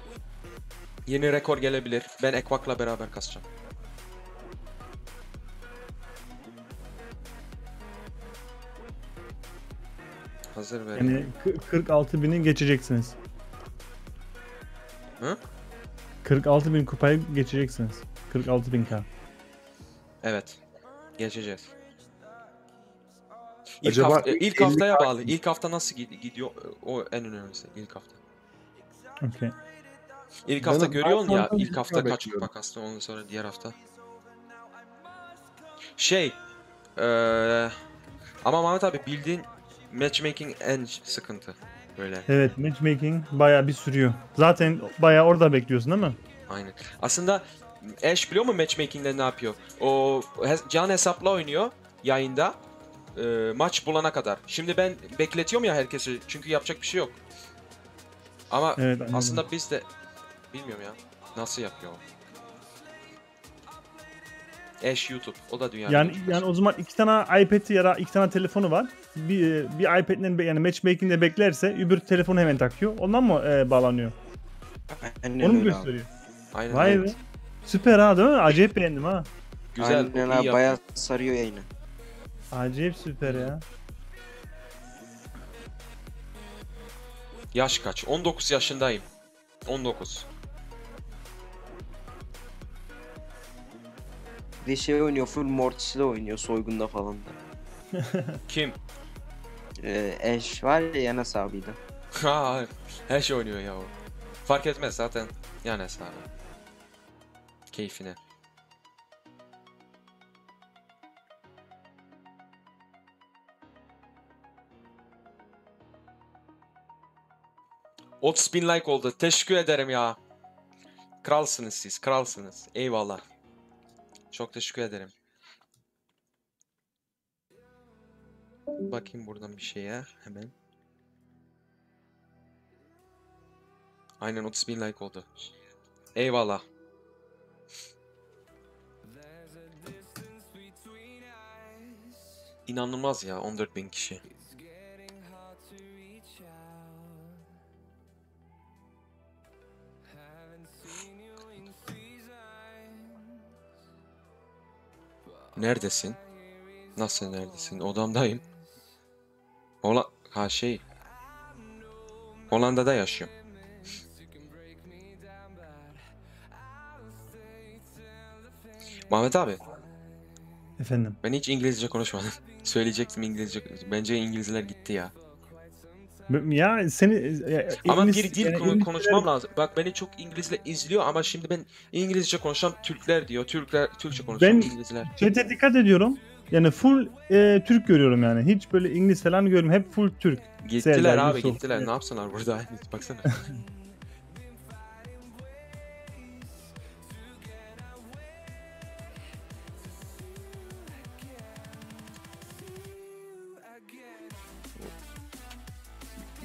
Yeni rekor gelebilir. Ben Ekvak'la beraber kasacağım. Hazır verin. Yani kı- 46 bini geçeceksiniz. Hı? 46 bin kupayı geçeceksiniz. 46 bin k. Evet. Geçeceğiz. İlk, Acaba hafta, ilk 50 haftaya bağlı. İlk hafta nasıl gid- gidiyor? O en önemlisi. İlk hafta. Okey. İlk hafta ben görüyorsun ya. ilk hafta kaç kupa ondan sonra diğer hafta. Şey. eee ama Mehmet abi bildiğin matchmaking en sıkıntı. Böyle. Evet matchmaking bayağı bir sürüyor. Zaten bayağı orada bekliyorsun değil mi? Aynen. Aslında Ash biliyor mu matchmaking'de ne yapıyor? O can hesapla oynuyor yayında. eee, maç bulana kadar. Şimdi ben bekletiyorum ya herkesi çünkü yapacak bir şey yok. Ama Evet anladım. aslında biz de bilmiyorum ya nasıl yapıyor. o. Ash YouTube. O da dünya. Yani yani o zaman iki tane iPad'i ya da iki tane telefonu var. Bir bir iPad'le be- yani matchmaking'de beklerse öbür telefonu hemen takıyor. Ondan mı e, bağlanıyor? Aynen Onu mu abi. gösteriyor? Aynen. Vay aynen. be. Süper ha değil mi? Acayip beğendim ha. Güzel. Aynen abi bayağı sarıyor yayını. Acayip süper ya. Yaş kaç? 19 yaşındayım. 19. Bir de şey oynuyor full Mortis'le oynuyor soygunda falan da. Kim? Ee, Ash var ya yan hesabıydı. Ha, her şey oynuyor ya o. Fark etmez zaten yan hesabı. Keyfine. Otuz bin like oldu. Teşekkür ederim ya. Kralsınız siz, kralsınız. Eyvallah. Çok teşekkür ederim. Bakayım buradan bir şeye hemen. Aynen 30 bin like oldu. Eyvallah. İnanılmaz ya 14 bin kişi. Neredesin? Nasıl neredesin? Odamdayım. Hola ha şey. Hollanda'da yaşıyorum. Mehmet abi, Efendim. ben hiç İngilizce konuşmadım. Söyleyecektim İngilizce. Bence İngilizler gitti ya. Ya seni ya, Ama İngiliz- bir dil yani konu- konuşmam lazım. Bak beni çok İngilizler izliyor ama şimdi ben İngilizce konuşsam Türkler diyor. Türkler Türkçe konuşuyor Ben- İngilizler. Chat'e dikkat ediyorum. Yani full e, Türk görüyorum yani. Hiç böyle İngiliz falan görmüyorum. Hep full Türk. Gittiler Serdar, abi Yusuf. gittiler. Evet. Ne yapsınlar burada? Baksana.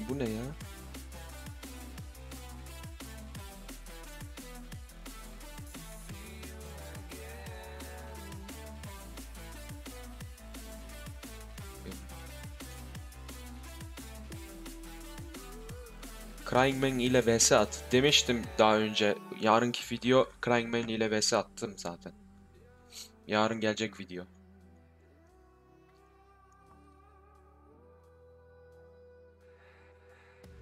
Bu ne ya? Crying Man ile vs at. Demiştim daha önce. Yarınki video Crying Man ile vs attım zaten. Yarın gelecek video.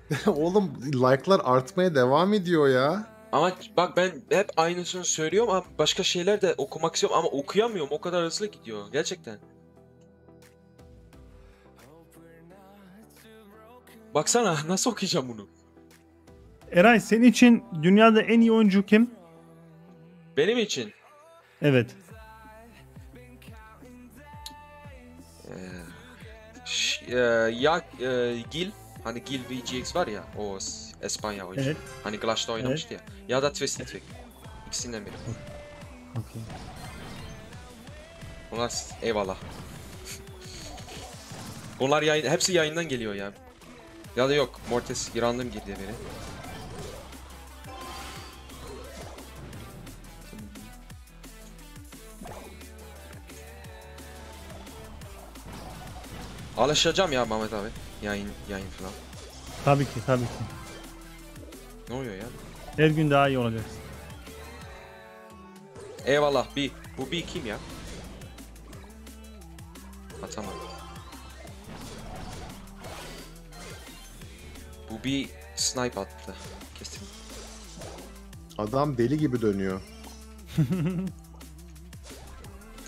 Oğlum like'lar artmaya devam ediyor ya. Ama bak ben hep aynısını söylüyorum ama başka şeyler de okumak istiyorum ama okuyamıyorum. O kadar hızlı gidiyor gerçekten. Baksana nasıl okuyacağım bunu? Eray senin için dünyada en iyi oyuncu kim? Benim için. Evet. Ee, ş- e, ya e, Gil hani Gil VGX var ya o Espanya oyuncu. Evet. Hani Clash'ta oynamıştı ya. Ya da Twisted Fate. İkisinden biri. Okey. Bunlar eyvallah. Bunlar yayın hepsi yayından geliyor ya. Ya da yok Mortis random girdi biri. Alışacağım ya Mehmet abi. Yayın yayın falan. Tabii ki tabii ki. Ne oluyor ya? Her gün daha iyi olacaksın. Eyvallah bir. Bu bir kim ya? Atamadım. Bu bir snipe attı. Kesin. Adam deli gibi dönüyor.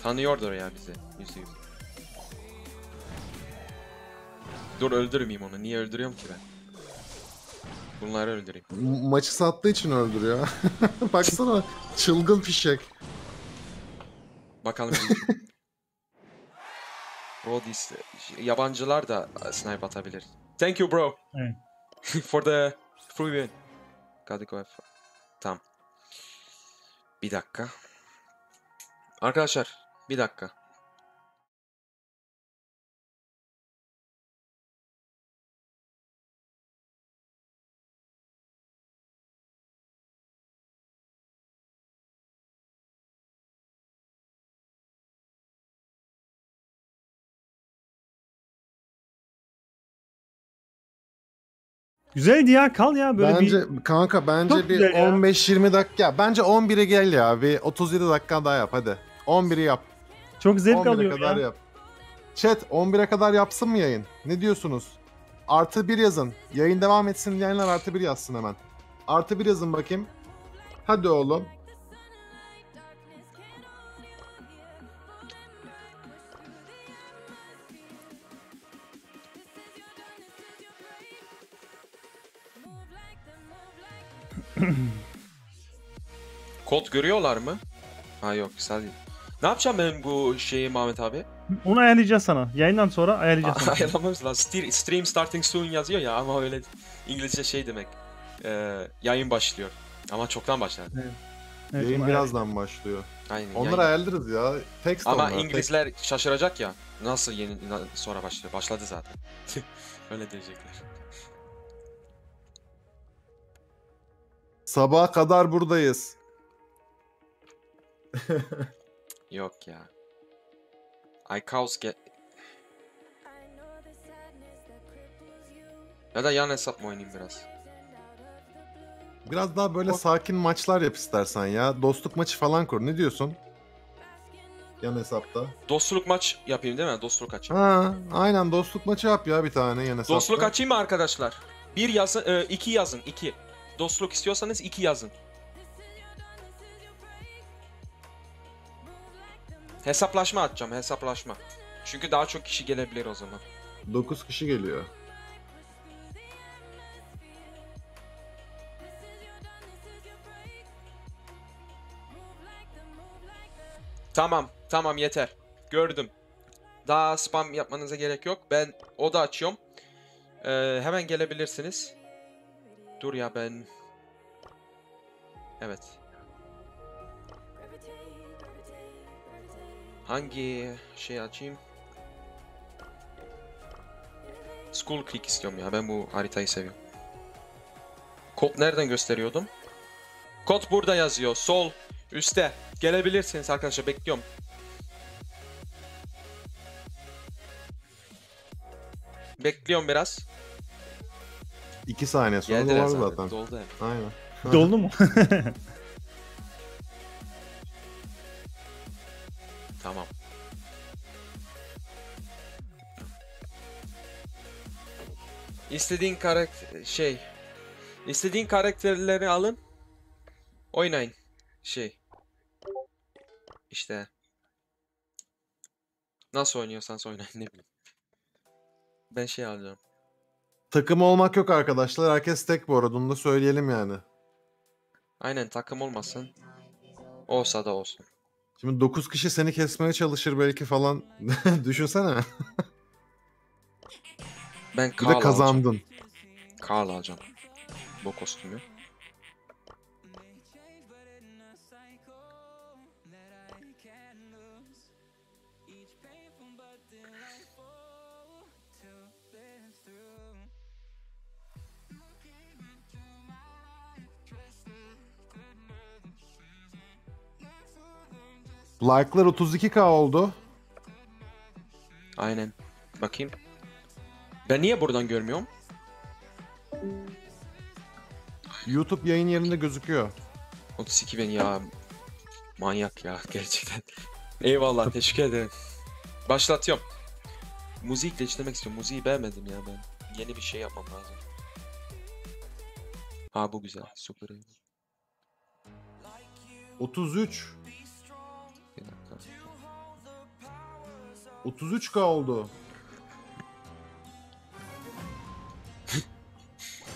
Tanıyordur ya bizi. Yüzde yüz. Dur öldürmeyeyim onu. Niye öldürüyorum ki ben? Bunları öldüreyim. M- maçı sattığı için öldürüyor. Baksana çılgın fişek. Bakalım. Rodis yabancılar da snipe atabilir. Thank you bro. Evet. For the free win. Gotta go have fun. Tamam. Bir dakika. Arkadaşlar bir dakika. Güzeldi ya kal ya böyle bence bir kanka bence Çok bir güzel ya. 15-20 dakika. Bence 11'e gel ya. Bir 37 dakika daha yap hadi. 11'i yap. çok zevk 11'e alıyorum kadar ya. yap. Chat 11'e kadar yapsın mı yayın? Ne diyorsunuz? Artı 1 yazın. Yayın devam etsin diyenler artı 1 yazsın hemen. Artı 1 yazın bakayım. Hadi oğlum. Kod görüyorlar mı? Ha yok sadece. Ne yapacağım ben bu şeyi Mahmet abi? Onu ayarlayacağız sana. Yayından sonra ayarlayacağız sana. Ayarlamamız lazım. Steer- Stream starting soon yazıyor ya ama öyle İngilizce şey demek. Ee, yayın başlıyor. Ama çoktan başladı. Evet, yayın onu birazdan başlıyor. Aynen. Onları yayın. ayarlarız ya. Text Ama onlar, text. İngilizler şaşıracak ya. Nasıl yeni sonra başlıyor? Başladı zaten. öyle diyecekler. Sabaha kadar buradayız. Yok ya. Cause get... Ya da yan hesap mı oynayayım biraz? Biraz daha böyle sakin maçlar yap istersen ya. Dostluk maçı falan kur. Ne diyorsun? Yan hesapta. Dostluk maç yapayım değil mi? Dostluk açayım. Ha, aynen dostluk maçı yap ya bir tane yan hesapta. Dostluk açayım mı arkadaşlar? Bir yazın, e, iki yazın, iki. Dostluk istiyorsanız iki yazın. Hesaplaşma atacağım, hesaplaşma. Çünkü daha çok kişi gelebilir o zaman. 9 kişi geliyor. Tamam, tamam yeter. Gördüm. Daha spam yapmanıza gerek yok. Ben oda açıyorum. Ee, hemen gelebilirsiniz. Dur ya ben... Evet. Hangi şey açayım? School Creek istiyorum ya. Ben bu haritayı seviyorum. Kod nereden gösteriyordum? Kod burada yazıyor. Sol üstte. Gelebilirsiniz arkadaşlar. Bekliyorum. Bekliyorum biraz. 2 saniye sonra Geldiler dolar zaten. zaten. Doldu hemen. Aynen. Doldu mu? Tamam. İstediğin karakter şey istediğin karakterleri alın. Oynayın. Şey. İşte. Nasıl oynuyorsanız oynayın ne bileyim. Ben şey alacağım. Takım olmak yok arkadaşlar. Herkes tek bu arada. Onu da söyleyelim yani. Aynen takım olmasın. Olsa da olsun. Şimdi 9 kişi seni kesmeye çalışır belki falan. Düşünsene. Ben Bir Carl de alacağım. kazandın. Carl alacağım. Bu kostümü. Like'lar 32k oldu. Aynen. Bakayım. Ben niye buradan görmüyorum? YouTube yayın yerinde gözüküyor. 32 bin ya. Manyak ya gerçekten. Eyvallah teşekkür ederim. Başlatıyorum. Müzikle işlemek istiyorum. Müziği beğenmedim ya ben. Yeni bir şey yapmam lazım. Ha bu güzel. Süper. 33. 33k oldu.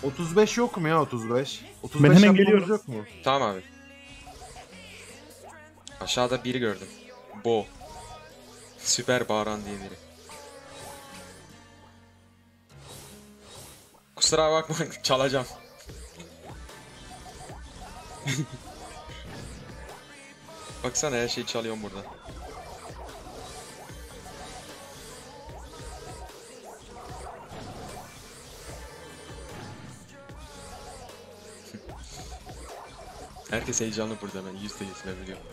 35 yok mu ya 35? 35 Ben hemen yapmamız geliyorum. yok mu? Tamam abi. Aşağıda biri gördüm. Bo. Süper bağıran diye biri. Kusura bakma çalacağım. Baksana her şeyi çalıyorum burada. Herkes heyecanlı burada ben yüzde yüz ben biliyorum.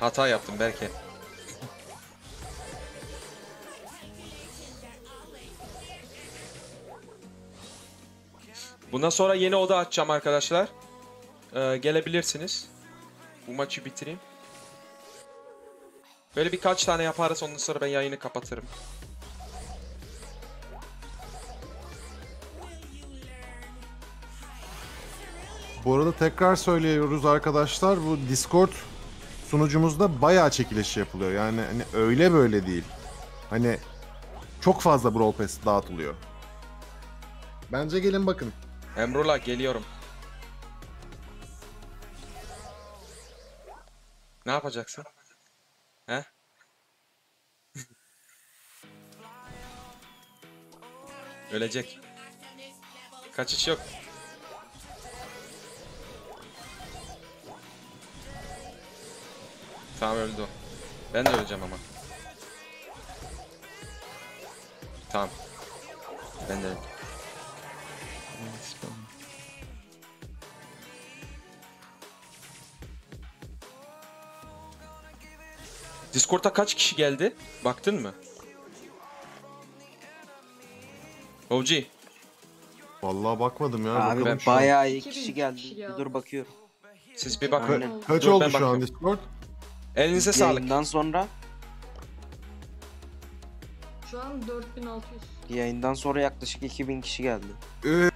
Hata yaptım Berke. Bundan sonra yeni oda açacağım arkadaşlar. Ee, gelebilirsiniz. Bu maçı bitireyim. Böyle birkaç tane yaparız ondan sonra ben yayını kapatırım. Bu arada tekrar söylüyoruz arkadaşlar bu Discord sunucumuzda bayağı çekiliş yapılıyor. Yani hani öyle böyle değil. Hani çok fazla Brawl Pass dağıtılıyor. Bence gelin bakın. Emrullah geliyorum. Ne yapacaksın? Ölecek. Kaçış yok. Tamam öldü o. Ben de öleceğim ama. Tamam. Ben de. Discord'a kaç kişi geldi? Baktın mı? OG. Vallahi bakmadım ya. Abi bakalım şu an. bayağı iyi kişi geldi. Bir dur bakıyorum. Siz bir bakın. Aynen. Kaç Dur, ben oldu şu an bakıyorum. Discord? Elinize sağlık. Yayından sonra Şu an 4600. yayından sonra yaklaşık 2000 kişi geldi. Ee,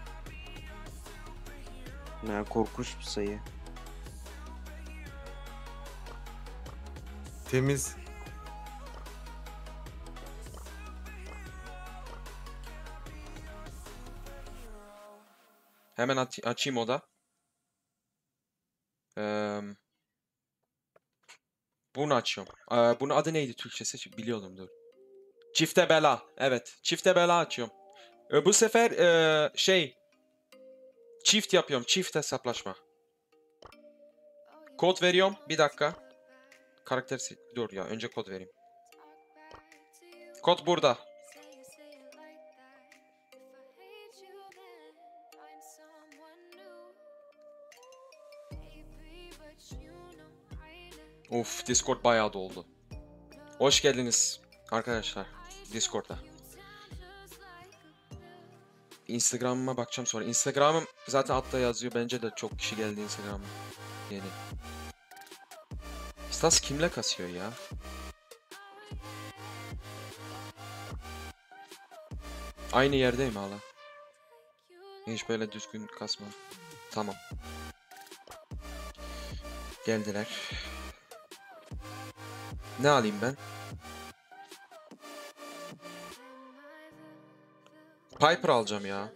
Ya korkunç bir sayı. temiz. Hemen at- açayım oda. Ee, bunu açıyorum. Ee, bunun adı neydi Türkçesi? Biliyordum dur. Çifte bela. Evet. Çifte bela açıyorum. Ee, bu sefer ee, şey çift yapıyorum. Çift hesaplaşma. Kod veriyorum. Bir dakika. Karakter dur ya. Önce kod vereyim. Kod burada. Of Discord bayağı doldu. Hoş geldiniz arkadaşlar Discord'a. Instagram'ıma bakacağım sonra. Instagram'ım zaten altta yazıyor. Bence de çok kişi geldi Instagram'a. Yeni. Stas kimle kasıyor ya? Aynı yerdeyim hala. Hiç böyle düzgün kasmadım. Tamam. Geldiler. Ne alayım ben? Piper alacağım ya.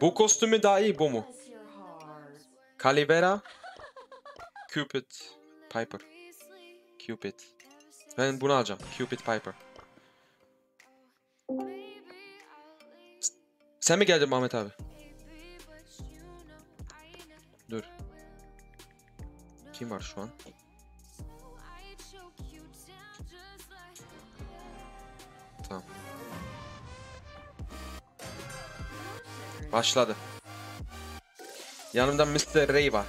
Bu kostümü daha iyi bu mu? Calibera, Cupid, Piper. Cupid. Ben bunu alacağım. Cupid Piper. Sen mi geldin Mehmet abi? Dur. Kim var şu an? Tamam. Başladı. Yanımda Mr. Ray var.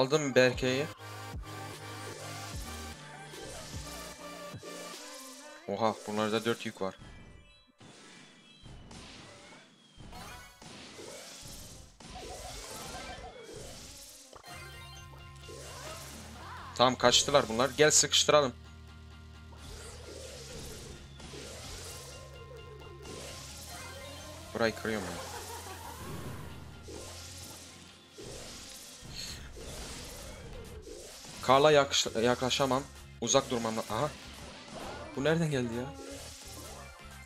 Aldım Berke'yi. Oha bunlarda 4 yük var. Tamam kaçtılar bunlar. Gel sıkıştıralım. Burayı kırıyor mu? Karla yakış- yaklaşamam. Uzak durmam. Aha. Bu nereden geldi ya?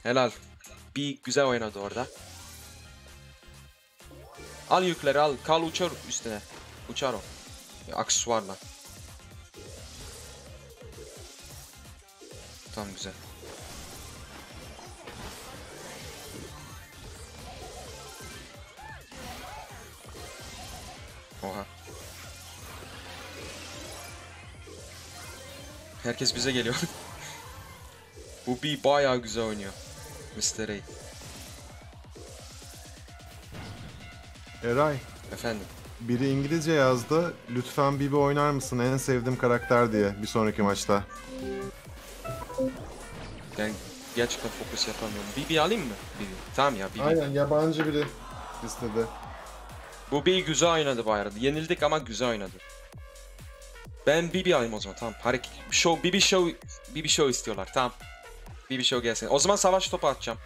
Helal. Bir güzel oynadı orada. Al yükleri al. Kal uçar üstüne. Uçar o. Aksesuarla. Tamam güzel. Herkes bize geliyor. Bu bir bayağı güzel oynuyor. Mr. A. Eray, Efendim. biri İngilizce yazdı. Lütfen Bibi oynar mısın? En sevdiğim karakter diye bir sonraki maçta. Ben gerçekten fokus yapamıyorum. Bibi alayım mı? Bibi. Tamam ya Bibi. Aynen yabancı biri istedi. Bu bir güzel oynadı arada. Yenildik ama güzel oynadı. Ben Bibi alayım o zaman tamam. Hareket show Bibi show Bibi show istiyorlar tamam. Bibi show gelsin. O zaman savaş topu atacağım.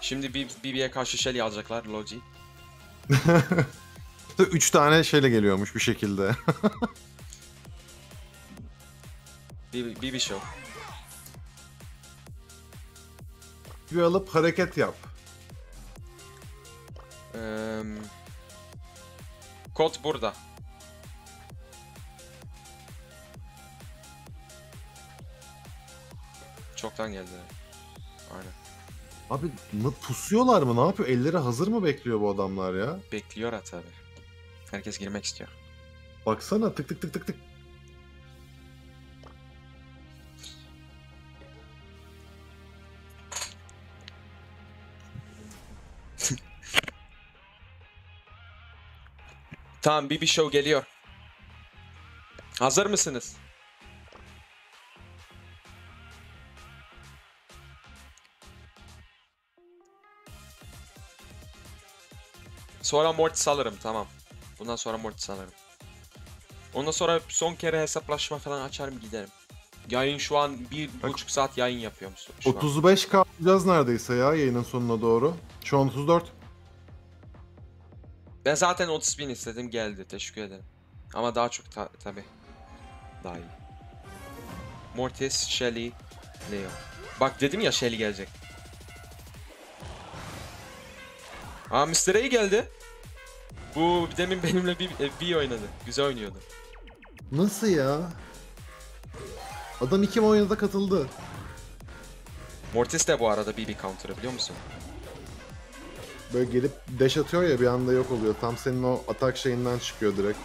Şimdi Bibi'ye karşı Shelly alacaklar Logi. Üç tane şeyle geliyormuş bir şekilde. Bibi show. bir alıp hareket yap. Eee kod burada. Çoktan geldi. Aynen. Abi mı- pusuyorlar mı? Ne yapıyor? Elleri hazır mı bekliyor bu adamlar ya? Bekliyor ha tabi. Herkes girmek istiyor. Baksana tık tık tık tık tık. Tamam Bibi Show geliyor. Hazır mısınız? Sonra Mortis alırım tamam. Bundan sonra Mortis alırım. Ondan sonra son kere hesaplaşma falan açarım giderim. Yayın şu an bir buçuk saat yayın yapıyorum şu an. 35 kalacağız neredeyse ya yayının sonuna doğru. Şu an 34. Ben zaten 30 bin istedim geldi. Teşekkür ederim. Ama daha çok ta tabi. Daha iyi. Mortis, Shelly, Leo. Bak dedim ya Shelly gelecek. Aa Mr. A geldi. Bu demin benimle bir, e, bir oynadı. Güzel oynuyordu. Nasıl ya? Adam iki oyuna da katıldı. Mortis de bu arada BB counter'ı biliyor musun? Böyle gelip dash atıyor ya bir anda yok oluyor. Tam senin o atak şeyinden çıkıyor direkt.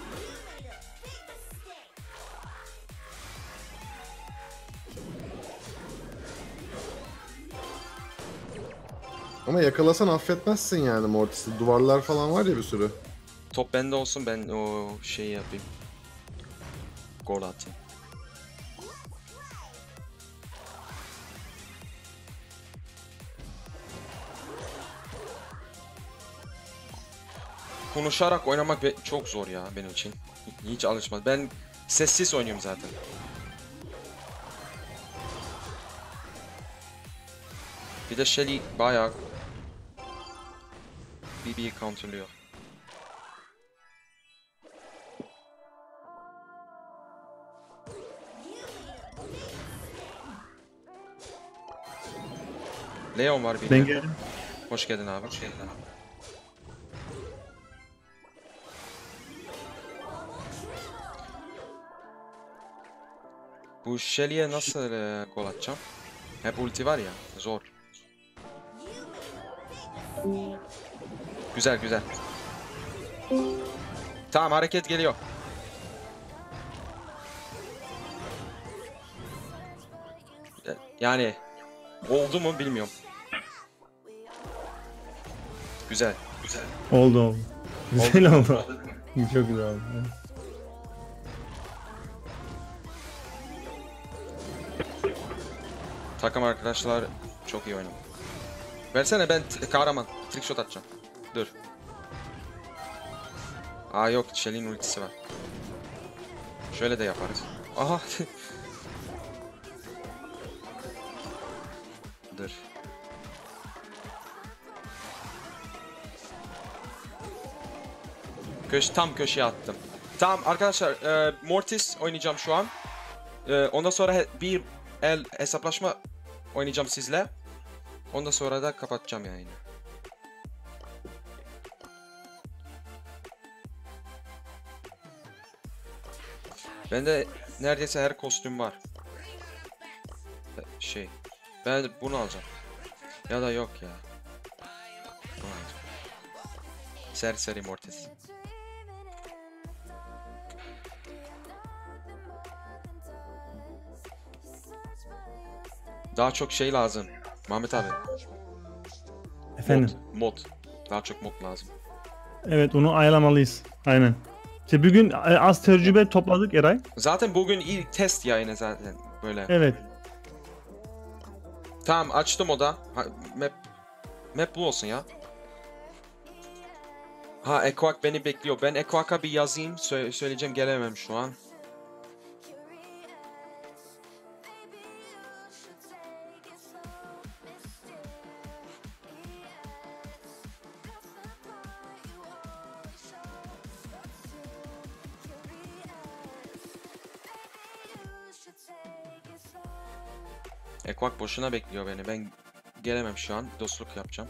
Ama yakalasan affetmezsin yani Mortis'i. Duvarlar falan var ya bir sürü. Top bende olsun ben o şeyi yapayım. Gol atayım. Konuşarak oynamak çok zor ya benim için. Hiç alışmadım. Ben sessiz oynuyorum zaten. Bir de Shelly bayağı BB'yi counterlıyor. Leon var bir Ben de. geldim. Hoş geldin abi. Hoş geldin abi. Bu Shelly'e nasıl e, gol atacağım? Hep ulti var ya. Zor. Güzel güzel. Tamam hareket geliyor. Yani oldu mu bilmiyorum. Güzel. Güzel. Oldu oldu. Güzel oldu. Çok güzel oldu. Takım arkadaşlar çok iyi oynadı. Versene ben kahraman. Trickshot atacağım. Dur. Aa yok Shelly'nin ultisi var. Şöyle de yaparız. Aha. Dur. Köş tam köşeye attım. Tamam arkadaşlar e, Mortis oynayacağım şu an. E, ondan sonra bir el hesaplaşma oynayacağım sizle. Ondan sonra da kapatacağım yayını. Bende neredeyse her kostüm var. E, Şey. Ben bunu alacağım. Ya da yok ya. Serseri Mortis. Daha çok şey lazım. Mahmet abi. Efendim. Mod. Daha çok mod lazım. Evet onu ayarlamalıyız. Aynen. İşte bugün e, az tecrübe topladık Eray. Zaten bugün ilk test yayını zaten böyle. Evet. Tamam açtım o da. Ha, map map bu olsun ya. Ha Ekvak beni bekliyor. Ben Ekvak'a bir yazayım. Sö- söyleyeceğim gelemem şu an. Ekvak boşuna bekliyor beni. Ben gelemem şu an. Dostluk yapacağım.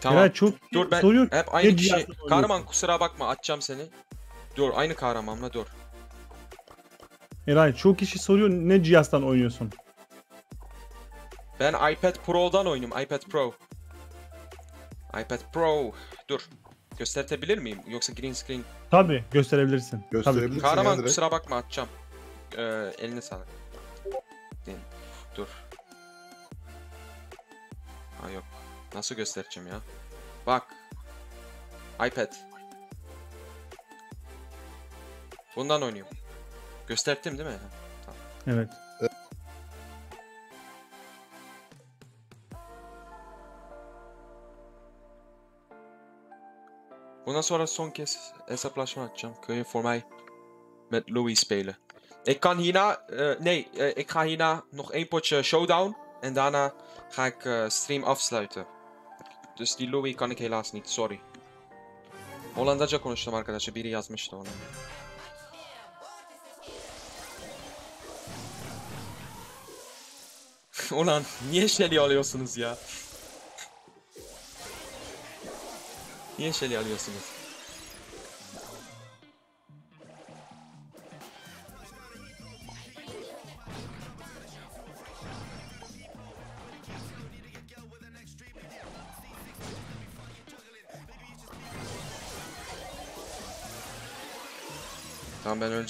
Tamam. Eray çok Dur ben soruyor. hep aynı kişi. oynuyorsun? Kahraman kusura bakma atacağım seni. Dur aynı kahramanla dur. Eray çok kişi soruyor ne cihazdan oynuyorsun? Ben iPad Pro'dan oynuyorum. iPad Pro. iPad Pro. Dur. Göstertebilir miyim? Yoksa green screen. Tabi gösterebilirsin. Tabii. Kahraman kusura bakma atacağım. Ee, eline sağlık. Dur. Ha yok. Nasıl göstereceğim ya? Bak. iPad. Bundan oynuyorum. Gösterdim değil mi? Tamam. Evet. Bundan sonra son kez hesaplaşma je voor mij met Louis spelen? Ik kan hierna, eh, nee, eh, ik ga hierna nog één potje showdown. En daarna ga ik eh, stream afsluiten. Dus die Louis kan ik helaas niet, sorry. Hollandaca konuştum arkadaşlar. Biri yazmıştı onu. Ulan niye Shelly alıyorsunuz ya? Niye Shelly alıyorsunuz?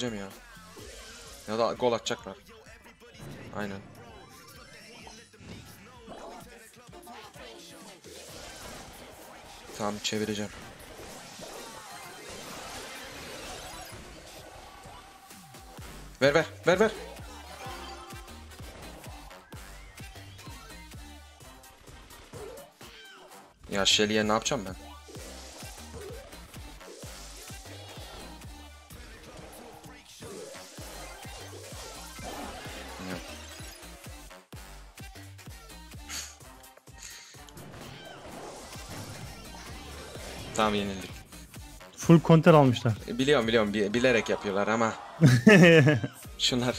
Öleceğim ya. Ya da gol atacaklar. Aynen. Tamam çevireceğim. Ver ver ver ver. Ya Shelly'e ne yapacağım ben? Tamam yenildik. Full konter almışlar. Biliyorum biliyorum bi- bilerek yapıyorlar ama şunlar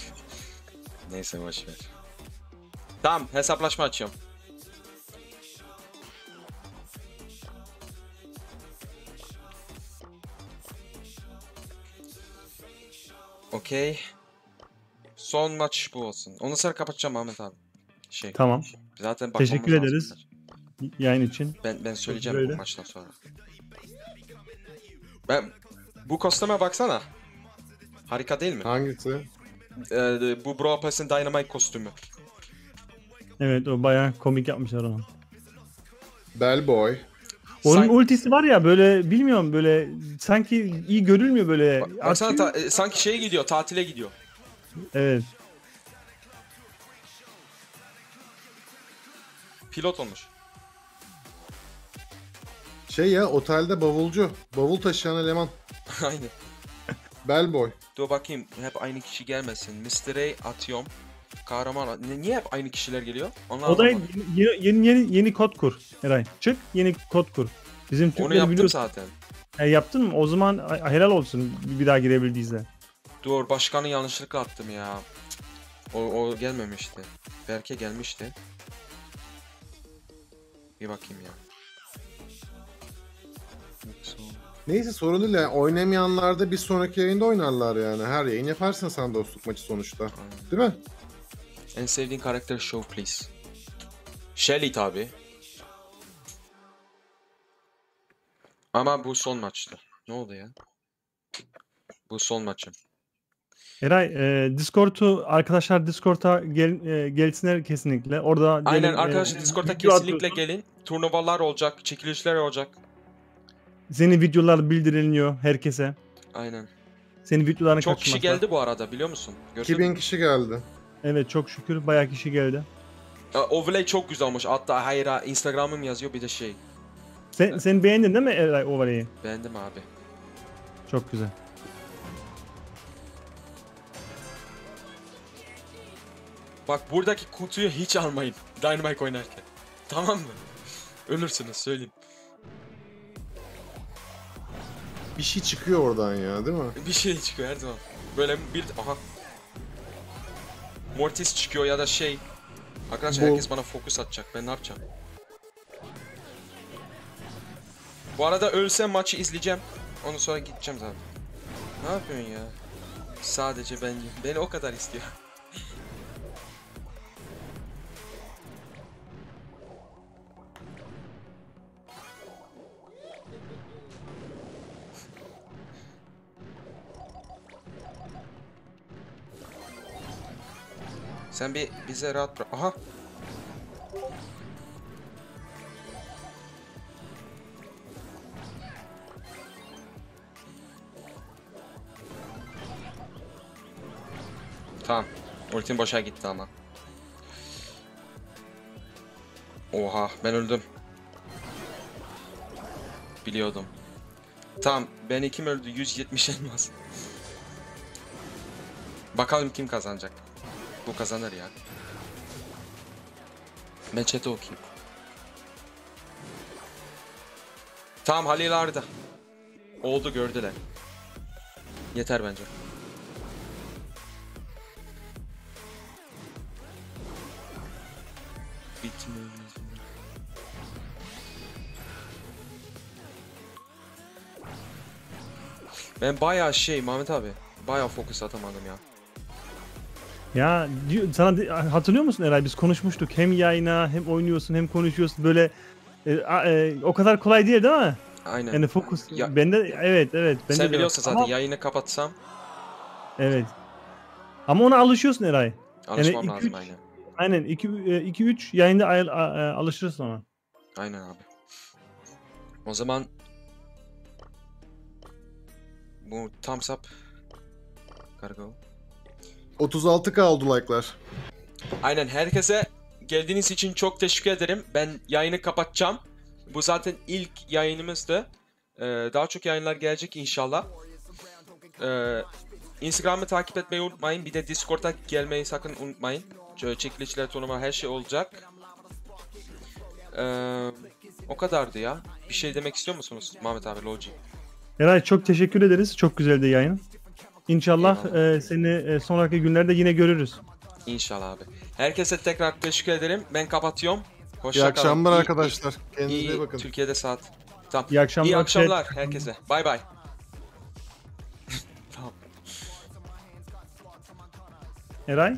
neyse boş ver. Tamam hesaplaşma açıyorum. Okey. Son maç bu olsun. Onu sonra kapatacağım Ahmet abi. Şey. Tamam. Zaten bakmamız Teşekkür lazım. ederiz. Yayın için. Ben ben söyleyeceğim Böyle. bu maçtan sonra. Ben bu kostüme baksana. Harika değil mi? Hangisi? Ee, bu Bro Pass'in Dynamite kostümü. Evet o bayağı komik yapmışlar onu. Bellboy. Onun Sanki- ultisi var ya böyle bilmiyorum böyle sanki iyi görülmüyor böyle. Baksana Atıyor. ta- e, sanki şeye gidiyor, tatile gidiyor. Evet. Pilot olmuş. Şey ya otelde bavulcu. Bavul taşıyan eleman. Aynen. Bellboy. Dur bakayım hep aynı kişi gelmesin. Mr. A atıyorum. Kahraman Ne- Niye hep aynı kişiler geliyor? Onu O da yeni, yeni, yeni, yeni kod kur Eray. Çık yeni kod kur. Bizim Onu Türkleri yaptım biliyorsun. zaten. E, yaptın mı? O zaman a- helal olsun bir daha girebildiyse. Dur başkanı yanlışlıkla attım ya. O, o gelmemişti. Berke gelmişti. Bir bakayım ya. Neyse sorun değil yani oynamayanlar da bir sonraki yayında oynarlar yani. Her yayın yaparsın sen dostluk maçı sonuçta. Değil mi? En sevdiğin karakter show please. Shelly tabi. Ama bu son maçtı. Ne oldu ya? Bu son maçım. Eray e, Discord'u arkadaşlar Discord'a gel, e, gelsinler kesinlikle. Orada Aynen gelin, e, arkadaşlar Discord'a video kesinlikle atıyorsun. gelin. Turnuvalar olacak, çekilişler olacak. Senin videolar bildiriliyor herkese. Aynen. Senin videoların Çok kişi geldi bu arada biliyor musun? Gördün 2000 mü? kişi geldi. Evet çok şükür bayağı kişi geldi. Overlay çok güzel olmuş. Hatta hayır ha, Instagram'ım yazıyor bir de şey. Sen, sen beğendin değil mi Eray Overlay'i? Beğendim abi. Çok güzel. Bak buradaki kutuyu hiç almayın. Dynamite oynarken. Tamam mı? Ölürsünüz söyleyeyim. Bir şey çıkıyor oradan ya değil mi? Bir şey çıkıyor her zaman. Böyle bir... Aha. Mortis çıkıyor ya da şey. Arkadaşlar Bu- herkes bana fokus atacak. Ben ne yapacağım? Bu arada ölsem maçı izleyeceğim. Ondan sonra gideceğim zaten. Ne yapıyorsun ya? Sadece ben beni o kadar istiyor. Sen bir bize rahat bırak. Aha. Tamam. Ultim boşa gitti ama. Oha ben öldüm. Biliyordum. Tamam ben kim öldü 170 elmas. Bakalım kim kazanacak. Bu kazanır ya. Ben chat'e okuyayım. Tamam Halil Arda. Oldu gördüler. Yeter bence. Ben bayağı şey Mehmet abi. Bayağı fokus atamadım ya. Ya sana hatırlıyor musun Eray biz konuşmuştuk hem yayına hem oynuyorsun hem konuşuyorsun böyle e, e, o kadar kolay değil değil mi? Aynen. Yani fokus Ya- bende evet evet bende Sen de biliyorsun zaten Ama- yayını kapatsam Evet. Ama ona alışıyorsun Eray. alışmam iki, lazım üç- aynen. Aynen 2 2 3 yayında ay- a- a- alışırsın ona. Aynen abi. O zaman bu thumbs up Gargo. 36k oldu like'lar. Aynen herkese geldiğiniz için çok teşekkür ederim. Ben yayını kapatacağım. Bu zaten ilk yayınımızdı. Ee, daha çok yayınlar gelecek inşallah. Ee, Instagram'ı takip etmeyi unutmayın. Bir de Discord'a gelmeyi sakın unutmayın. Çekilişler, turnuva her şey olacak. Ee, o kadardı ya. Bir şey demek istiyor musunuz Mehmet abi Logi? Eray çok teşekkür ederiz. Çok güzeldi yayın. İnşallah e, seni e, sonraki günlerde yine görürüz. İnşallah abi. Herkese tekrar teşekkür ederim. Ben kapatıyorum. Hoşça İyi kalın. akşamlar İyi- arkadaşlar. Kendinize iyi iyi bakın. Türkiye'de saat. Tamam. İyi akşamlar, İyi akşamlar herkese. Bay bay. tamam. Eray?